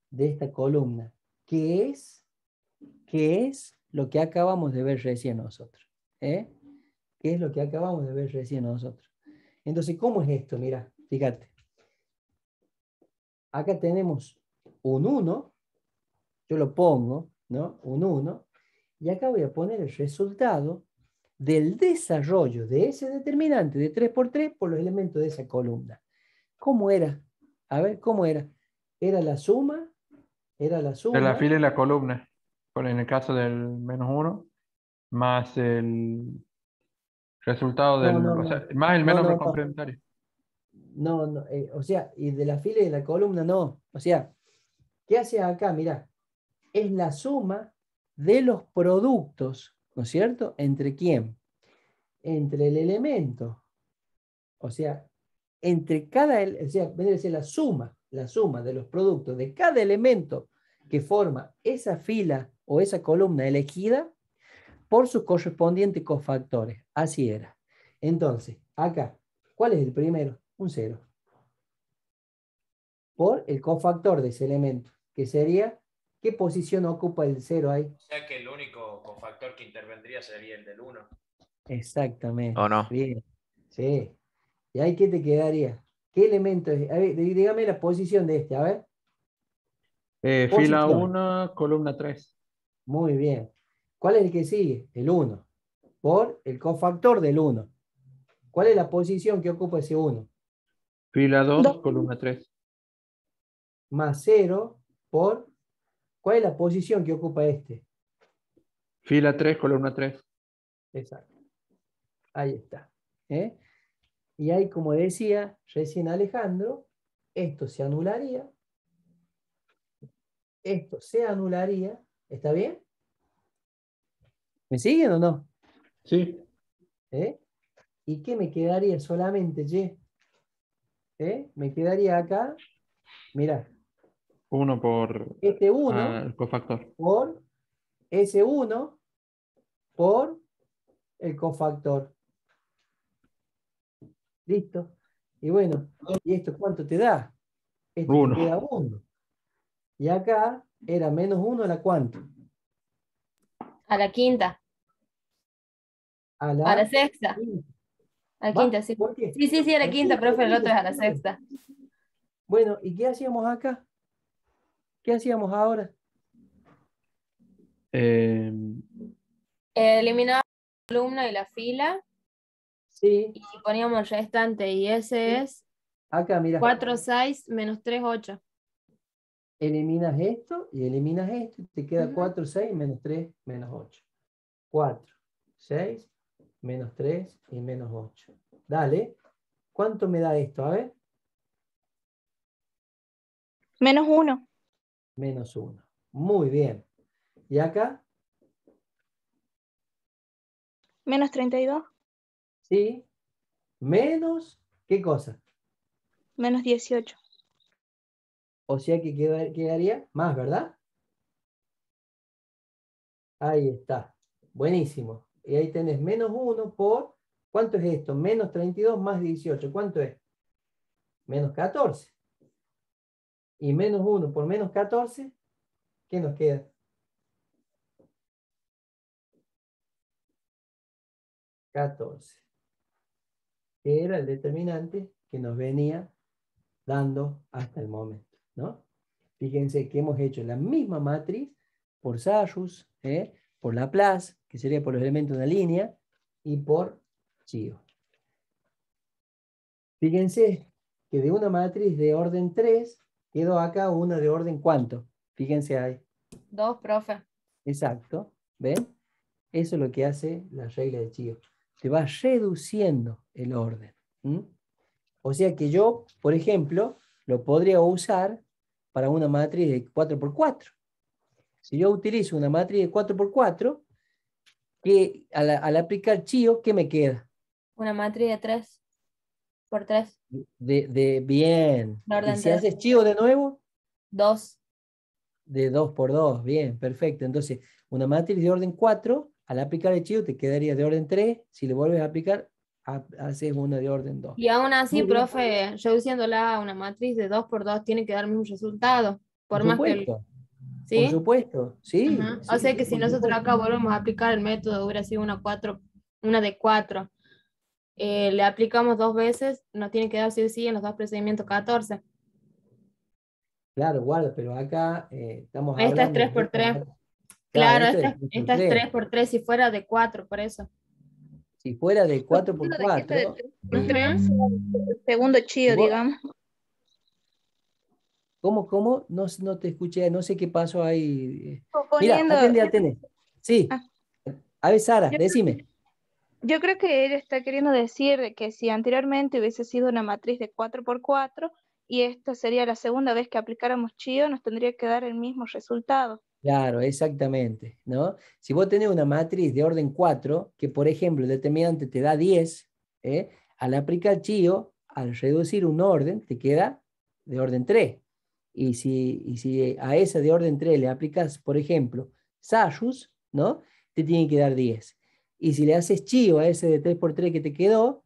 S1: de esta columna, que es, que es lo que acabamos de ver recién nosotros. ¿eh? ¿Qué es lo que acabamos de ver recién nosotros? Entonces, ¿cómo es esto? Mira, fíjate. Acá tenemos un 1, yo lo pongo, ¿no? Un 1, y acá voy a poner el resultado del desarrollo de ese determinante de 3 por 3 por los elementos de esa columna. ¿Cómo era? A ver, ¿cómo era? ¿Era la suma? ¿Era la suma?
S5: de la fila y la columna. En el caso del menos 1, más el resultado del...
S1: no,
S5: o
S1: no.
S5: sea, más el
S1: No,
S5: menos
S1: no, no.
S5: complementario.
S1: No, no, eh, o sea, y de la fila y de la columna no. O sea, ¿qué hace acá? Mira, es la suma de los productos, ¿no es cierto? ¿Entre quién? Entre el elemento. O sea, entre cada, o sea, vendría a ser la suma, la suma de los productos de cada elemento que forma esa fila o esa columna elegida por sus correspondientes cofactores. Así era. Entonces, acá, ¿cuál es el primero? Un cero. Por el cofactor de ese elemento, que sería, ¿qué posición ocupa el cero ahí?
S3: O sea que el único cofactor que intervendría sería el del 1.
S1: Exactamente.
S3: ¿O no?
S1: Bien. Sí. ¿Y ahí qué te quedaría? ¿Qué elemento es? A ver, dí- dígame la posición de este, a ver.
S5: Eh, fila
S1: Posición.
S5: 1, columna 3.
S1: Muy bien. ¿Cuál es el que sigue? El 1. Por el cofactor del 1. ¿Cuál es la posición que ocupa ese 1?
S5: Fila 2,
S8: Dos.
S5: columna 3.
S1: Más 0 por... ¿Cuál es la posición que ocupa este?
S5: Fila 3, columna 3.
S1: Exacto. Ahí está. ¿eh? Y ahí, como decía recién Alejandro, esto se anularía. Esto se anularía. ¿Está bien? ¿Me siguen o no?
S5: Sí.
S1: ¿Eh? ¿Y qué me quedaría solamente, Y? ¿Eh? Me quedaría acá, mira,
S5: 1 por
S1: este 1
S5: ah, el cofactor.
S1: por ese 1 por el cofactor. Listo. Y bueno, ¿y esto cuánto te da? Esto
S5: Uno.
S1: te queda 1. Y acá era menos 1 a la cuánto?
S2: A la quinta,
S1: A la,
S2: a la sexta,
S1: quinta.
S2: a la quinta, sí. Sí, sí, sí, a la
S1: ¿Por
S2: quinta, profe, el
S1: ¿Por
S2: otro es a la sexta.
S1: Bueno, ¿y qué hacíamos acá? ¿Qué hacíamos ahora?
S5: Eh,
S2: Eliminaba la columna y la fila
S1: Sí,
S2: y poníamos el restante y ese es
S1: acá, mira.
S2: 4, 6 menos 3, 8.
S1: Eliminas esto y eliminas esto y te queda
S2: Ujú.
S1: 4, 6 menos 3 menos 8. 4, 6 menos 3 y menos 8. Dale. ¿Cuánto me da esto? A ver.
S8: Menos uno.
S1: Menos 1. Muy bien. ¿Y acá?
S8: Menos 32.
S1: Sí. Menos, ¿qué cosa?
S8: Menos 18.
S1: O sea que queda- quedaría más, ¿verdad? Ahí está. Buenísimo. Y ahí tenés menos 1 por, ¿cuánto es esto? Menos 32 más 18. ¿Cuánto es? Menos 14. Y menos 1 por menos 14, ¿qué nos queda? Catorce. Que era el determinante que nos venía dando hasta el momento, ¿no? Fíjense que hemos hecho la misma matriz por Sayus, ¿eh? por Laplace, que sería por los elementos de una línea, y por Chio. Fíjense que de una matriz de orden 3 quedó acá una de orden cuánto. Fíjense ahí.
S2: 2, profe.
S1: Exacto. ¿Ven? Eso es lo que hace la regla de Chio. Te va reduciendo el orden. O sea que yo, por ejemplo, lo podría usar para una matriz de 4x4. Si yo utilizo una matriz de 4x4, que al, al aplicar Chio, ¿qué me queda?
S2: Una matriz de 3 por 3,
S1: De, de bien. Y si haces Chio de nuevo,
S2: 2.
S1: de 2 por 2, bien, perfecto. Entonces, una matriz de orden 4, al aplicar el Chio te quedaría de orden 3. Si le vuelves a aplicar, haces una de orden 2.
S2: Y aún así,
S1: Muy bien.
S2: profe, reduciéndola a una matriz de 2 por 2 tiene que dar el mismo resultado. Por, más que el-
S1: supuesto,
S2: ¿sí?
S1: por supuesto, sí.
S2: Ajá.
S1: sí,
S2: o sea que si
S1: por
S2: nosotros
S1: supuesto.
S2: acá volvemos a aplicar el método, hubiera sido una, cuatro, una de 4. le aplicamos dos veces, nos tiene que dar sí o sí en los dos procedimientos 14.
S1: Claro, guarda, pero acá eh, estamos
S2: Esta es
S1: hablando
S2: tres
S1: de
S2: por
S1: esta
S2: tres.
S1: mat-
S2: Claro,
S1: esta
S2: esta,
S1: es tres por
S2: esta es
S1: tres.
S2: 3 por 3 si fuera de 4, por eso.
S1: Si fuera de 4 por
S8: De que esta de
S1: 4,
S8: tres por tres, Segundo chío, digamos.
S1: ¿cómo, cómo? No, no te escuché, no sé qué pasó ahí. Mira, atende, atende. Sí.
S8: Ah.
S1: A ver, Sara,
S8: Yo-
S1: decime.
S8: Yo creo que él está queriendo decir de que si anteriormente hubiese sido una matriz de 4x4 y esta sería la segunda vez que aplicáramos Chio, nos tendría que dar el mismo resultado.
S1: Claro, exactamente, ¿no? Si vos tenés una matriz de orden 4, que por ejemplo el determinante te da 10, ¿eh? al aplicar Chio, al reducir un orden, te queda de orden 3. Y si, y si a esa de orden 3 le aplicas, por ejemplo, Sayus, ¿no? Te tiene que dar 10. Y si le haces Chio a ese de 3x3 que te quedó,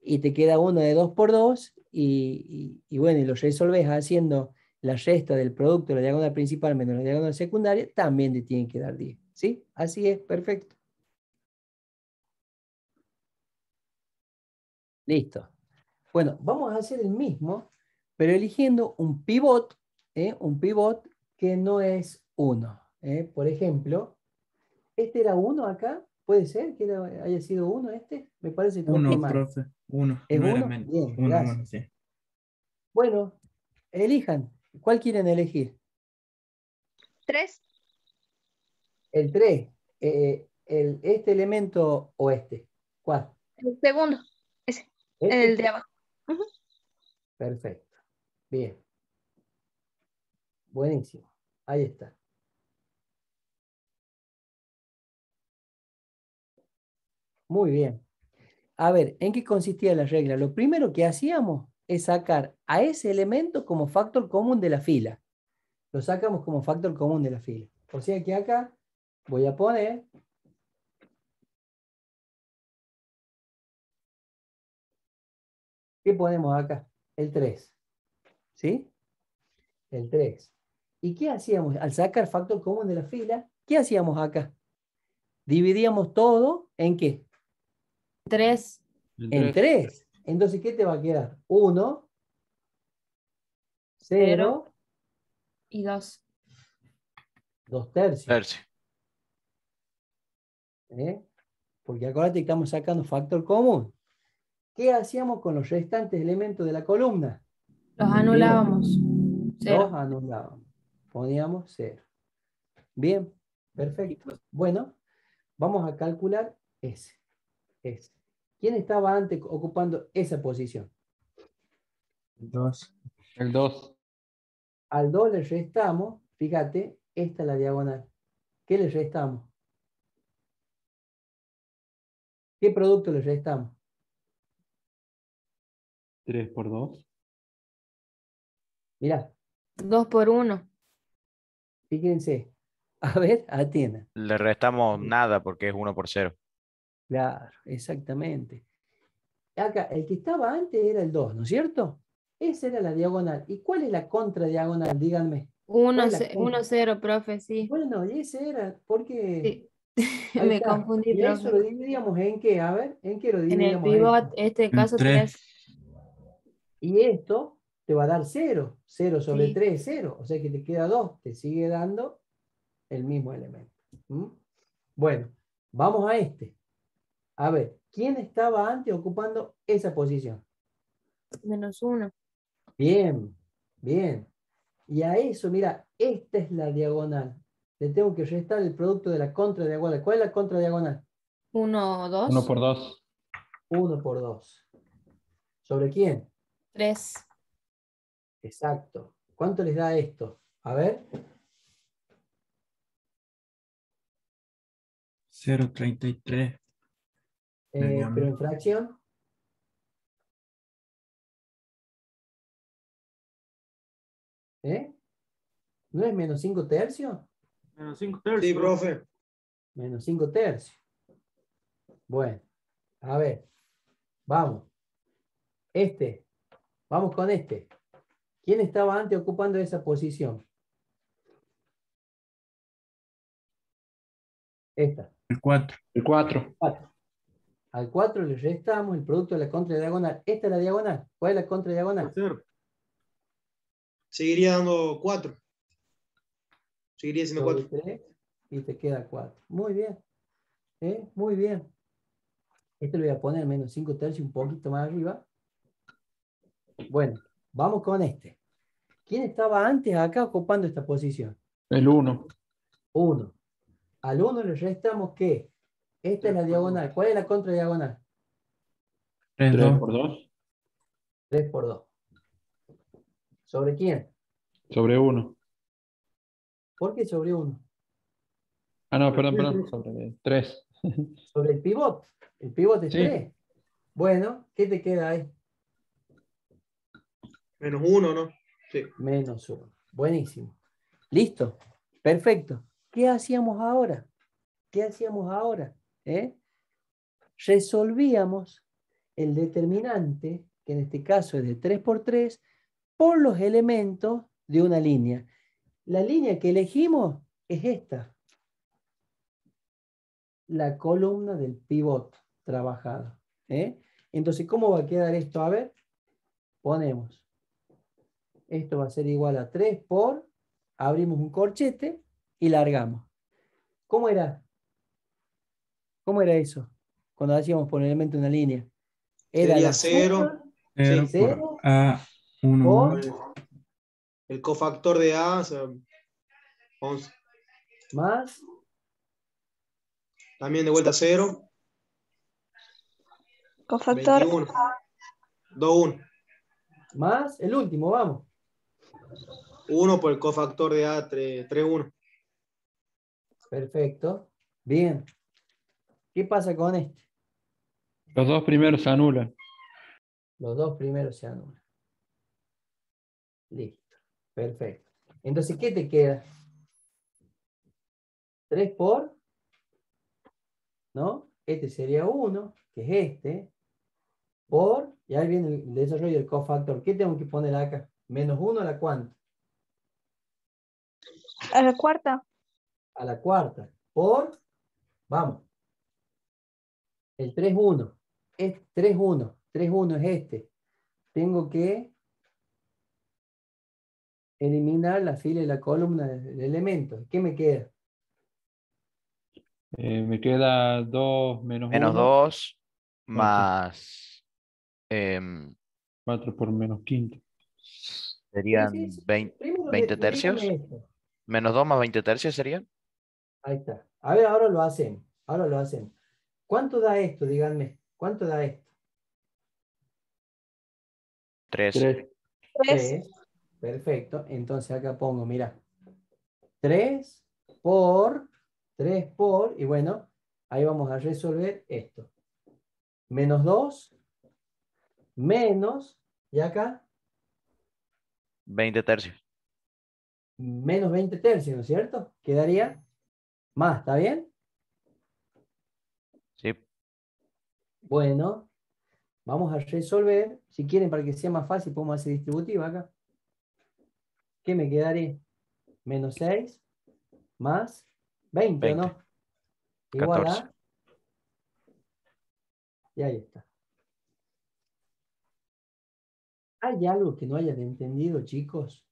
S1: y te queda uno de 2x2, y, y, y bueno, y lo resolves haciendo la resta del producto de la diagonal principal menos la diagonal secundaria, también te tienen que dar 10. ¿Sí? Así es, perfecto. Listo. Bueno, vamos a hacer el mismo, pero eligiendo un pivot, ¿eh? un pivot que no es 1. ¿eh? Por ejemplo, este era 1 acá, ¿puede ser que era- haya sido 1 este? Me parece que
S6: Uno, profe. Uno.
S1: ¿Es
S6: no era
S1: uno?
S6: menos.
S1: Bien,
S6: Uno,
S1: gracias.
S6: uno, sí.
S1: Bueno, elijan. ¿Cuál quieren elegir?
S8: ¿Tres?
S1: El 3, el, este elemento o este. ¿Cuál?
S8: El segundo,
S1: ¿Este?
S8: el de abajo.
S1: Perfecto. Bien. Buenísimo. Ahí está. Muy bien. A ver, ¿en qué consistía la regla? Lo primero que hacíamos es sacar a ese elemento como factor común de la fila. Lo sacamos como factor común de la fila. O sea que acá voy a poner ¿Qué ponemos acá? El 3. ¿Sí? El 3. ¿Y qué hacíamos? Al sacar factor común de la fila, ¿qué hacíamos acá? Dividíamos todo en qué?
S2: 3.
S1: En 3. Entonces, ¿qué te va a quedar? 1, 0,
S2: y 2.
S1: 2 tercios.
S3: Tercio.
S1: ¿eh? Porque acuérdate que estamos sacando factor común. ¿Qué hacíamos con los restantes elementos de la columna?
S2: Los anulábamos.
S1: Los
S2: Cero.
S1: anulábamos. Poníamos 0. Bien, perfecto. Bueno, vamos a calcular ese. ese. ¿Quién estaba antes ocupando esa posición?
S6: Dos.
S5: El 2.
S1: Al 2 le restamos, fíjate, esta es la diagonal. ¿Qué le restamos? ¿Qué producto le restamos?
S5: 3 por 2.
S1: Mirá,
S2: 2 por 1.
S1: fíjense. A ver, atiendan.
S3: Le restamos nada porque es 1 por 0.
S1: Claro, exactamente. Acá, el que estaba antes era el 2, ¿no es cierto? Esa era la diagonal. ¿Y cuál es la contradiagonal? Díganme.
S2: 1,
S1: es la contra?
S2: 0, profe, sí.
S1: Bueno, y ese era, porque
S2: Sí. Me
S1: está.
S2: confundí,
S1: ¿Y eso lo
S2: profe.
S1: dividíamos en qué? A ver, ¿en qué lo
S2: En el
S1: dividíamos?
S2: pivot, este
S6: En
S2: caso
S6: tres.
S2: 3.
S1: Y esto te va a dar 0. 0 sobre
S2: Sí.
S1: 3 es 0. O sea que te queda 2. Te sigue dando el mismo elemento. ¿Mm? Bueno, vamos a este. A ver, ¿quién estaba antes ocupando esa posición?
S2: Menos 1.
S1: Bien, bien. Y a eso, mira, esta es la diagonal. Le tengo que restar el producto de la contradiagonal. ¿Cuál es la contradiagonal?
S2: 1, 2.
S5: 1 por 2.
S1: 1 por 2. ¿Sobre quién?
S2: 3.
S1: Exacto. ¿Cuánto les da esto? A ver.
S6: 0.33.
S1: eh, pero en fracción. ¿Eh? ¿No es menos 5 tercios?
S9: Menos 5 tercios.
S4: Sí, profe.
S1: Menos 5 tercios. Bueno, a ver. Vamos. Este. Vamos con este. ¿Quién estaba antes ocupando esa posición? Esta.
S6: El 4.
S5: El 4.
S1: 4. Al 4 le restamos el producto de la contradiagonal. Esta es la diagonal. ¿Cuál es la contradiagonal?
S9: Cero.
S4: Seguiría dando 4. Seguiría siendo
S1: Sobre
S4: 4.
S1: 3 y te queda 4. Muy bien. ¿Eh? Muy bien. Este lo voy a poner menos 5 tercios un poquito más arriba. Bueno, vamos con este. ¿Quién estaba antes acá ocupando esta posición?
S5: El 1.
S1: 1. Al 1 le restamos ¿qué? Esta es la diagonal. ¿Cuál es la contradiagonal?
S6: 3,
S5: 3
S6: 2.
S5: por 2
S1: 3 por 2. ¿Sobre quién?
S5: sobre 1.
S1: ¿Por qué sobre 1?
S5: Ah, no, perdón, perdón. Sobre 3.
S1: Sobre el pivot. El pivot es
S5: Sí.
S1: 3. Bueno, ¿qué te queda ahí?
S4: Menos uno, ¿no? Sí.
S1: Menos 1. Buenísimo. Listo. Perfecto. ¿Qué hacíamos ahora? ¿Qué hacíamos ahora? ¿Eh? Resolvíamos el determinante, que en este caso es de 3 por 3, por los elementos de una línea. La línea que elegimos es esta. La columna del pivot trabajado. ¿eh? Entonces, ¿cómo va a quedar esto? A ver, ponemos. Esto va a ser igual a 3 por, abrimos un corchete y largamos. ¿Cómo era? ¿Cómo era eso? Cuando hacíamos por elemento una línea. Era
S4: Sería
S1: la
S4: cero.
S1: suma
S6: 0
S1: cero
S6: por A, 1,
S1: por-
S4: El, el cofactor de A, o sea, 11.
S1: más
S4: También de vuelta 0.
S8: Cofactor
S4: 21. 2, 1.
S1: Más el último, vamos.
S4: 1 por el cofactor de A, 3, 3 1.
S1: Perfecto. Bien. ¿Qué pasa con este?
S5: Los dos primeros se anulan.
S1: Los dos primeros se anulan. Listo. Perfecto. Entonces, ¿qué te queda? 3 por, ¿no? Este sería 1, que es este, por, y ahí viene el desarrollo del cofactor. ¿Qué tengo que poner acá? Menos 1 a la cuánta?
S8: a la cuarta.
S1: a la cuarta por, vamos, el 3, 1. Es 3, 1. 3, 1 es este. Tengo que eliminar la fila y la columna del elemento. ¿Qué me queda?
S5: Eh, me queda 2 menos 1.
S3: Menos 2 más. em,
S5: 4 por menos quinto.
S3: serían
S1: Sí, sí, sí.
S3: 20
S1: Primero
S3: 20
S1: de-
S3: tercios. menos 2 más 20 tercios serían.
S1: Ahí está. A ver, ahora lo hacemos. Ahora lo hacemos. ¿Cuánto da esto? Díganme. ¿Cuánto da esto?
S3: 3.
S5: 3.
S8: Tres.
S1: 3. Perfecto. Entonces acá pongo, mira. 3 por, 3 por, y bueno, ahí vamos a resolver esto. Menos 2, menos, y acá,
S3: 20 tercios.
S1: menos 20 tercios, ¿no es cierto? Quedaría más, ¿está bien?
S3: Sí.
S1: Bueno, vamos a resolver. Si quieren, para que sea más fácil, podemos hacer distributiva acá. ¿Qué me quedaría? Menos 6 más 20, ¿o no?
S3: 20.
S1: Igual
S3: 14.
S1: a... Y ahí está. ¿Hay algo que no hayan entendido, chicos?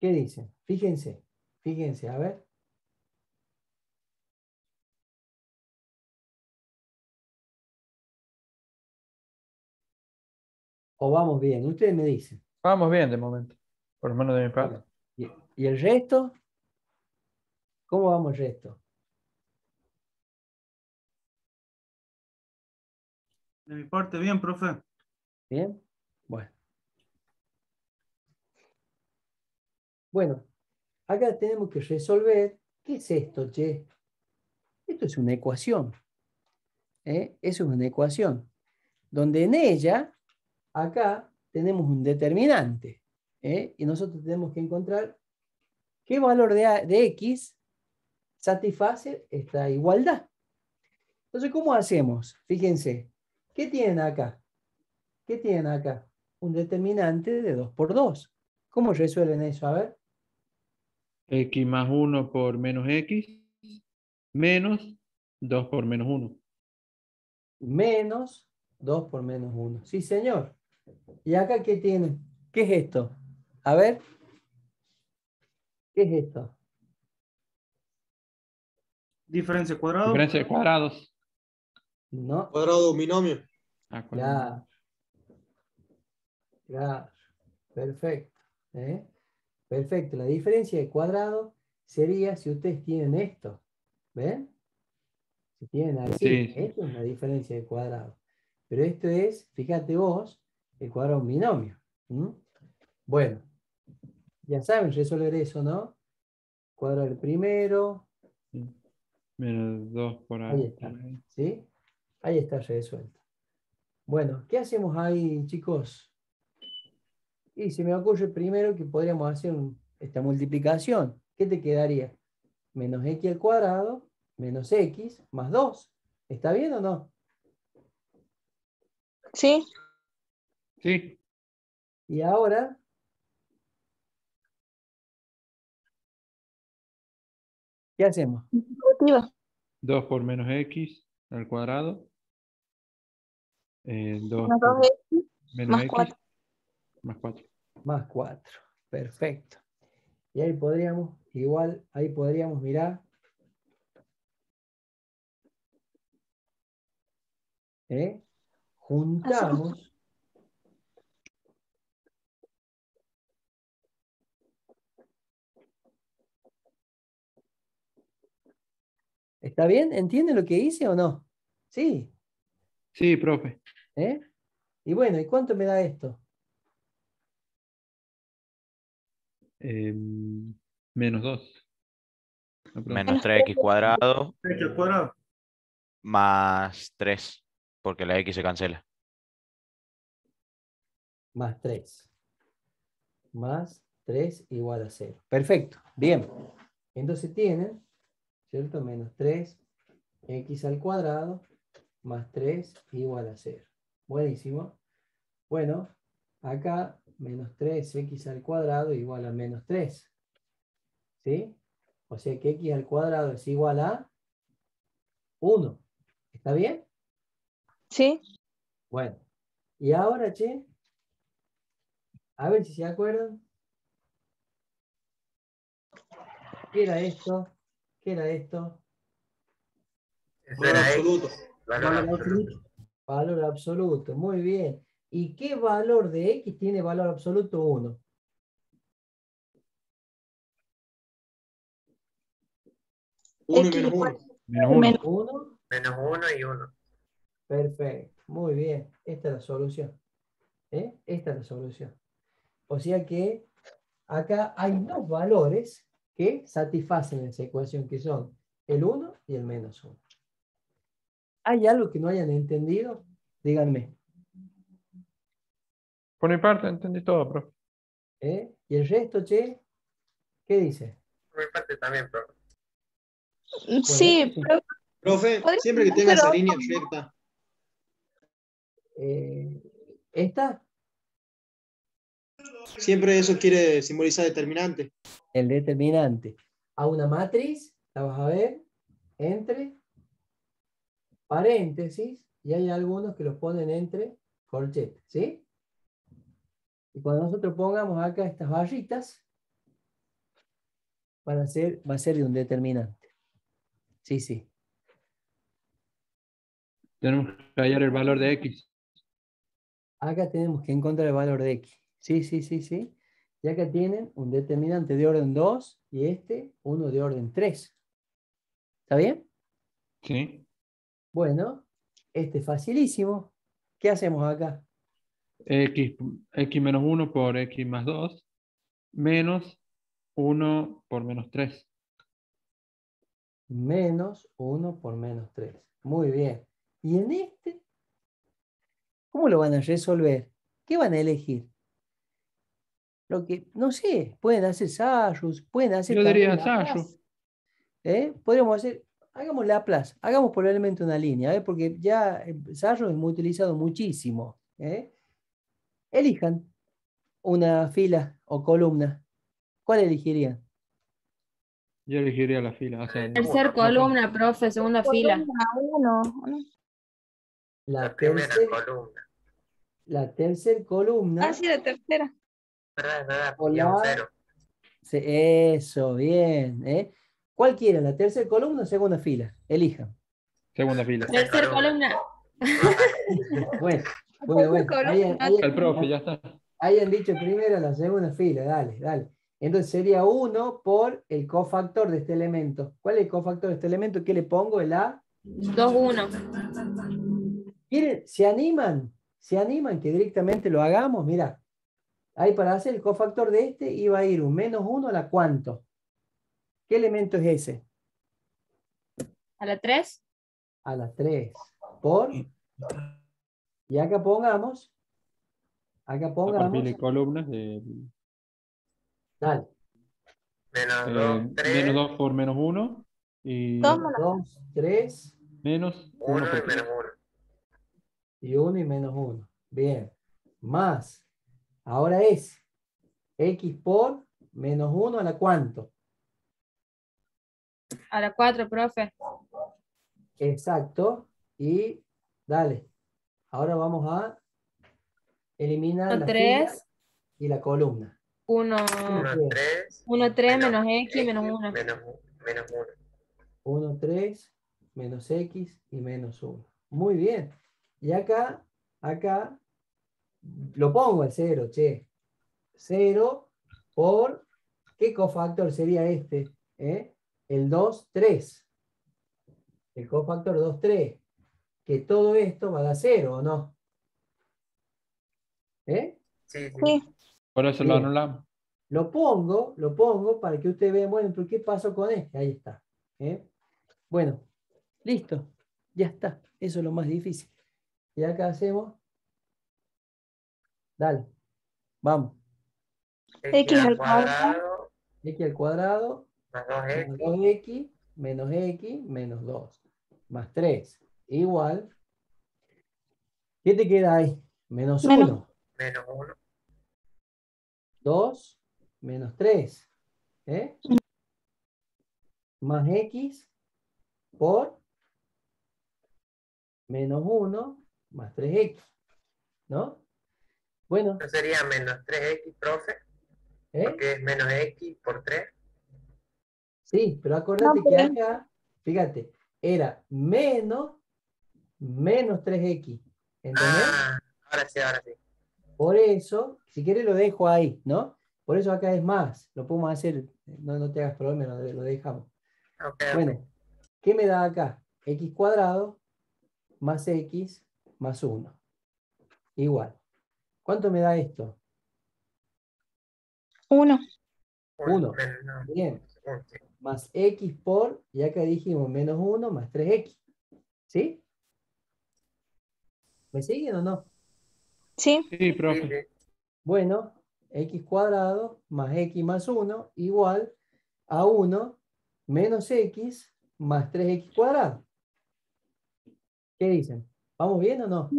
S1: ¿Qué dicen? Fíjense, fíjense, a ver. O vamos bien, ustedes me dicen.
S5: Vamos bien de momento. Por lo menos de mi parte.
S1: ¿Y, y el resto? ¿Cómo vamos el resto?
S6: De mi parte, bien, profe.
S1: ¿Bien? Bueno. Bueno, acá tenemos que resolver. ¿Qué es esto, che? Esto es una ecuación. ¿eh? Eso es una ecuación. Donde en ella, acá, tenemos un determinante. ¿eh? Y nosotros tenemos que encontrar qué valor de, A- de X satisface esta igualdad. Entonces, ¿cómo hacemos? Fíjense, ¿qué tienen acá? ¿Qué tienen acá? Un determinante de 2 por 2. ¿Cómo resuelven eso? A ver.
S5: X más 1 por menos X menos 2 por menos 1.
S1: Menos 2 por menos 1. Sí, señor. ¿Y acá qué tienen? ¿Qué es esto? A ver. ¿Qué es esto?
S6: Diferencia cuadrado.
S5: Diferencia de cuadrados.
S1: No.
S4: Cuadrado de un binomio.
S5: Ah, con-
S1: Claro. Claro. Perfecto. ¿eh? Perfecto. La diferencia de cuadrado sería si ustedes tienen esto. ¿Ven? Si tienen así,
S5: Sí, sí.
S1: esto es una diferencia de cuadrado. Pero esto es, fíjate vos, el cuadrado de un binomio. Bueno, ya saben resolver eso, ¿no? Cuadrado del primero,
S5: Menos 2 por
S1: Ahí
S5: ahí.
S1: está. ¿sí? Ahí está resuelto. Bueno, ¿qué hacemos ahí, chicos? Y se me ocurre primero que podríamos hacer un- esta multiplicación. ¿Qué te quedaría? Menos x al cuadrado, menos x, más 2. ¿Está bien o no?
S8: Sí,
S5: Sí,
S1: Y ahora, ¿qué hacemos?
S8: distributiva.
S5: 2 por menos x al cuadrado. Eh, 2
S8: Menos
S5: por
S8: 2x
S5: menos
S8: más
S5: x
S8: 4.
S5: más 4.
S1: Más 4. Perfecto. Y ahí podríamos, igual, ahí podríamos mirar. ¿eh? Juntamos. ¿Está bien? ¿Entienden lo que hice o no? Sí.
S5: Sí, profe.
S1: ¿eh? Y bueno, ¿y cuánto me da esto?
S5: Eh, menos 2.
S3: Menos 3x cuadrado
S7: X al cuadrado.
S3: más 3, porque la x se cancela.
S1: más 3. Más 3 igual a 0. Perfecto. Bien. Entonces tienen, ¿cierto? Menos 3 x al cuadrado más 3 igual a 0. Buenísimo. Bueno, acá menos 3x al cuadrado igual a menos 3. ¿Sí? O sea que x al cuadrado es igual a 1. ¿Está bien?
S8: Sí,
S1: Bueno. Y ahora, che, a ver si se acuerdan. ¿Qué era esto? ¿Qué era esto?
S4: Valor absoluto.
S7: Valor
S1: Valor
S7: absoluto.
S1: Valor absoluto, muy bien. ¿Y qué valor de x tiene valor absoluto 1?
S4: Uno y menos
S8: igual.
S4: uno.
S5: Menos 1.
S8: Menos.
S1: 1.
S7: Menos uno y uno.
S1: Perfecto, muy bien. Esta es la solución. ¿eh? Esta es la solución. O sea que acá hay dos valores que satisfacen esa ecuación, que son el 1 y el menos 1. ¿Hay algo que no hayan entendido? Díganme.
S5: Por mi parte, entendí todo, profe.
S1: ¿eh? ¿Y el resto, che? ¿Qué dice?
S7: Por mi parte también, profe.
S8: Sí,
S1: sí.
S8: pero
S4: Profe,
S8: Podría
S4: siempre que tenga esa línea recta,
S1: Eh, ¿Esta?
S4: Siempre eso quiere simbolizar determinante.
S1: El determinante. A una matriz, la vas a ver, entre paréntesis, y hay algunos que los ponen entre corchetes, ¿sí? Y cuando nosotros pongamos acá estas barritas, van a ser, va a ser de un determinante. Sí, sí.
S5: Tenemos que hallar el valor de x.
S1: Acá tenemos que encontrar el valor de x. Sí, sí, sí, sí. Y acá tienen un determinante de orden 2 y este uno de orden 3. ¿Está bien?
S5: ¿Sí?
S1: Bueno, este es facilísimo. ¿Qué hacemos acá?
S5: X, x menos 1 por x más 2 menos 1 por menos 3.
S1: Menos 1 por menos 3. Muy bien. ¿Y en este? ¿Cómo lo van a resolver? ¿Qué van a elegir? Lo que, no sé, pueden hacer Sayus, pueden hacer.
S5: Yo diría. Sayus.
S1: ¿Eh? Podríamos hacer, hagamos Laplace, hagamos probablemente una línea, ¿eh? porque ya eh, Sayus es muy utilizado muchísimo. ¿eh? Elijan una fila o columna. ¿Cuál elegirían?
S5: Yo elegiría la fila. o sea,
S2: Tercer
S5: no-
S2: columna, profe, segunda fila.
S8: columna uno, ¿no?
S1: La,
S7: La primera
S1: tercer-
S7: columna.
S1: la tercer columna.
S8: Ah, sí, la tercera.
S7: ¿Verdad? Es verdad. Cero.
S1: Eso, bien. ¿eh? ¿Cuál quieren? ¿La tercera columna o segunda fila? Elijan.
S5: Segunda fila.
S2: Tercer columna.
S1: Bueno, bueno, bueno. Hayan, hayan-
S5: El profe, ya está.
S1: hayan dicho primero la segunda fila, dale, dale. Entonces sería 1 por el cofactor de este elemento. ¿Cuál es el cofactor de este elemento? ¿Qué le pongo? El A.
S2: 2, 1.
S1: ¿Quieren? ¿Se animan? ¿Se animan que directamente lo hagamos? Mira, ahí para hacer el cofactor de este iba a ir un menos 1 a la cuánto. ¿Qué elemento es ese?
S2: A la 3.
S1: A la 3. Por. Y acá pongamos. Acá pongamos.
S5: y columnas del
S1: Dale.
S7: Menos
S5: eh,
S7: 2, 3,
S5: menos 2 por menos 1 y
S8: Dos.
S1: 2, 3
S5: menos 1
S7: 1
S5: por
S7: y menos
S5: 3.
S7: 1.
S1: y 1 y menos 1. Bien. Más. Ahora es x por menos 1 a la cuánto.
S2: A la 4, profe.
S1: Exacto. Y dale. Ahora vamos a eliminar la
S2: 3,
S1: fila y la columna.
S2: 1,
S7: 1, 3,
S2: 1, 3, menos x, menos 1.
S7: Menos, menos 1.
S1: 1, 3, menos x y menos 1. Muy bien. Y acá, acá, lo pongo al 0, che. 0 por, ¿qué cofactor sería este? eh? El 2, 3. El cofactor 2, 3. Que todo esto va a dar 0, ¿o no? ¿Eh?
S7: Sí, sí.
S5: Por eso lo anulamos.
S1: Lo pongo, lo pongo para que ustedes vean, bueno, pero ¿qué pasó con este? Ahí está. ¿eh? Bueno, listo. Ya está. Eso es lo más difícil. Y acá hacemos. Dale. Vamos.
S8: X al
S7: cuadrado
S1: X al cuadrado
S7: más
S1: menos
S7: 2x
S1: 2x menos x menos 2 más 3 igual. ¿Qué te queda ahí? Menos
S8: Menos.
S1: 1.
S7: menos 1
S1: 2 menos 3. ¿eh? Más x por menos 1 más 3x. ¿No? Bueno,
S7: Eso sería menos 3x, profe,
S1: ¿eh?
S7: porque es menos x por 3.
S1: sí, pero acordate
S8: No,
S1: que acá, fíjate, era menos menos 3x. ¿Entendés?
S7: Ah, ahora sí, ahora sí.
S1: Por eso, si quieres lo dejo ahí, ¿no? Por eso acá es más. Lo podemos hacer, no, no te hagas problema, lo, lo dejamos.
S7: Ok,
S1: Bueno, ¿qué me da acá? x cuadrado más x más 1. Igual. ¿Cuánto me da esto?
S8: Uno.
S7: un-
S1: uno. Bien. Más x por, y acá dijimos menos 1 más 3x. ¿Sí? ¿Me siguen o no?
S8: Sí.
S5: Sí, profe.
S1: Bueno, x cuadrado más x más 1 igual a 1 menos x más 3x cuadrado. ¿Qué dicen? ¿Vamos bien o no?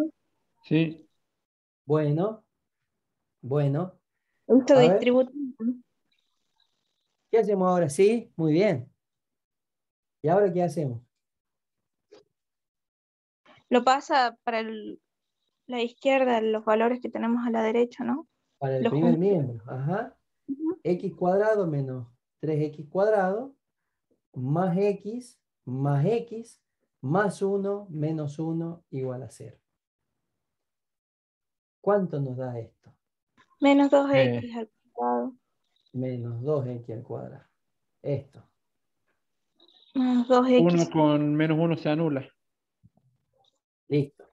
S5: Sí.
S1: Bueno, bueno. Ver.
S8: distributivo.
S1: ¿Qué hacemos ahora? Sí, muy bien. ¿Y ahora qué hacemos?
S8: Lo pasa para el- la izquierda los valores que tenemos a la derecha, ¿no?
S1: Para el
S8: Lo
S1: primer
S8: junto.
S1: miembro. Ajá. X cuadrado menos 3x cuadrado más x más x más 1 menos 1 igual a 0. ¿Cuánto nos da esto?
S8: Menos 2x
S5: Eh.
S8: al cuadrado.
S1: Menos 2x al cuadrado. Esto.
S8: Menos 2x.
S5: 1 con menos 1 se anula.
S1: Listo.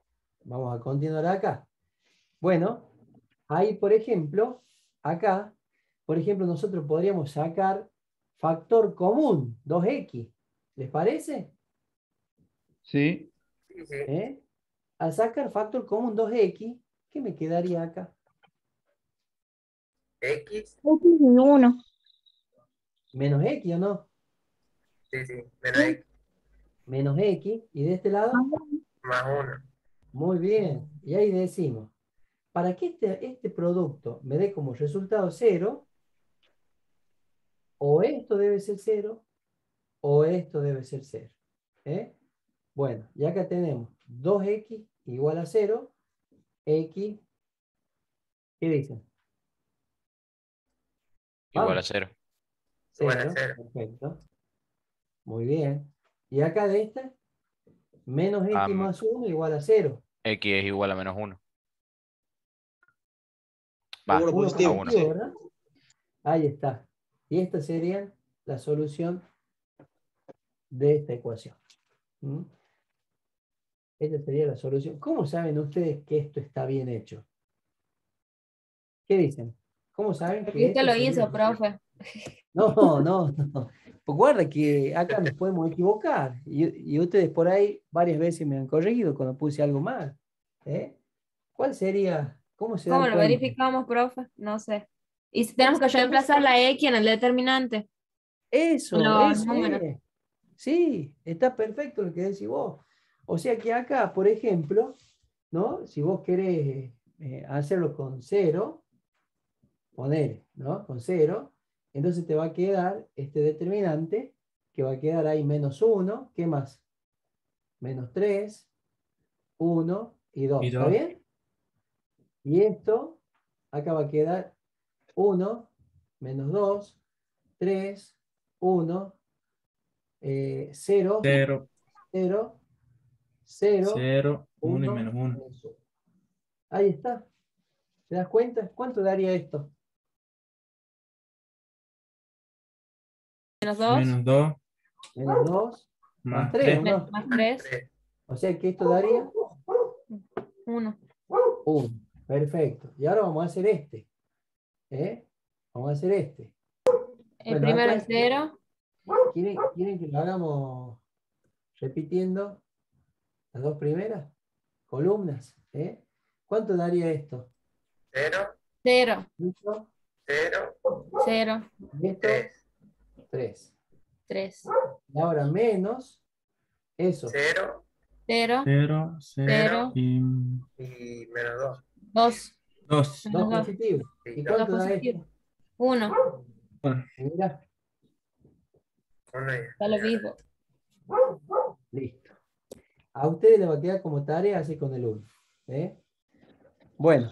S1: Vamos a continuar acá. Bueno, ahí por ejemplo, acá, por ejemplo, nosotros podríamos sacar factor común, 2x. ¿Les parece?
S5: Sí.
S1: ¿Eh? Al sacar factor común 2x, ¿qué me quedaría acá?
S7: X,
S8: X y 1.
S1: Menos x o no?
S7: sí, sí. Menos X
S1: Menos x. ¿Y de este lado?
S7: más 1.
S1: Muy bien. Y ahí decimos, para que este, este producto me dé como resultado 0, o esto debe ser 0, o esto debe ser 0. ¿eh? Bueno, y acá tenemos 2x igual a 0, x, ¿qué dicen?
S3: Igual a
S1: Vamos.
S3: 0.
S7: Igual a
S1: Cero,
S7: cero.
S1: Perfecto. Muy bien. Y acá de esta, menos x
S3: Am.
S1: más 1 igual a 0.
S3: X es igual a menos 1. Va,
S1: Uno
S4: positivo.
S3: uno.
S1: ¿verdad? Ahí está. Y esta sería la solución de esta ecuación. ¿Mm? Esta sería la solución. ¿Cómo saben ustedes que esto está bien hecho? ¿Qué dicen? ¿Cómo saben que
S2: Porque usted
S1: esto
S2: lo hizo, profe.
S1: No, no, no. Pues guarda que acá nos podemos equivocar. Y, y ustedes por ahí varias veces me han corregido cuando puse algo mal. ¿eh? ¿Cuál sería? ¿Cómo se
S2: ¿Cómo lo
S1: cuenta?
S2: verificamos, profe? No sé. Y si tenemos que reemplazar la X en el determinante.
S1: Eso,
S2: Los
S1: eso es. Sí, está perfecto lo que decís vos. O sea que acá, por ejemplo, ¿no? Si vos querés eh, hacerlo con cero, poner, ¿no? Con cero, entonces te va a quedar este determinante, que va a quedar ahí menos uno, ¿qué más? Menos 3, 1 y 2.
S6: Y
S1: ¿Está
S6: dos.
S1: bien? Y esto, acá va a quedar 1, menos 2, 3, 1, 0,
S6: Cero,
S1: 0, 0,
S6: cero, uno y
S1: uno,
S6: menos uno.
S1: menos uno. Ahí está. ¿Te das cuenta? ¿Cuánto daría esto?
S2: Menos 2,
S6: Menos dos,
S1: Menos 2, más
S6: más
S1: 3,
S6: tres.
S1: ¿no?
S2: más 3,
S7: Tres.
S1: O sea que esto daría
S2: 1.
S1: 1. Perfecto. Y ahora vamos a hacer este. ¿Eh? Vamos a hacer este.
S2: El
S1: Bueno,
S2: primero es 0.
S1: ¿Quieren, quieren que lo hagamos repitiendo las dos primeras columnas? ¿Eh? ¿Cuánto daría esto?
S7: Cero,
S2: 0,
S1: ¿Listo?
S7: cero,
S2: 0,
S1: Y esto,
S7: tres,
S1: 3.
S2: 3,
S1: Y ahora menos eso.
S7: cero
S2: 0,
S6: Cero, cero
S2: Cero.
S6: y
S7: y menos dos.
S2: 2,
S6: dos.
S1: Dos
S2: dos.
S1: positivos. ¿Y cuánto da esto?
S2: 1.
S6: Bueno,
S1: Mira,
S7: uno
S2: Está lo mismo.
S1: listo. A ustedes les va a quedar como tarea así con el 1. ¿eh? Bueno,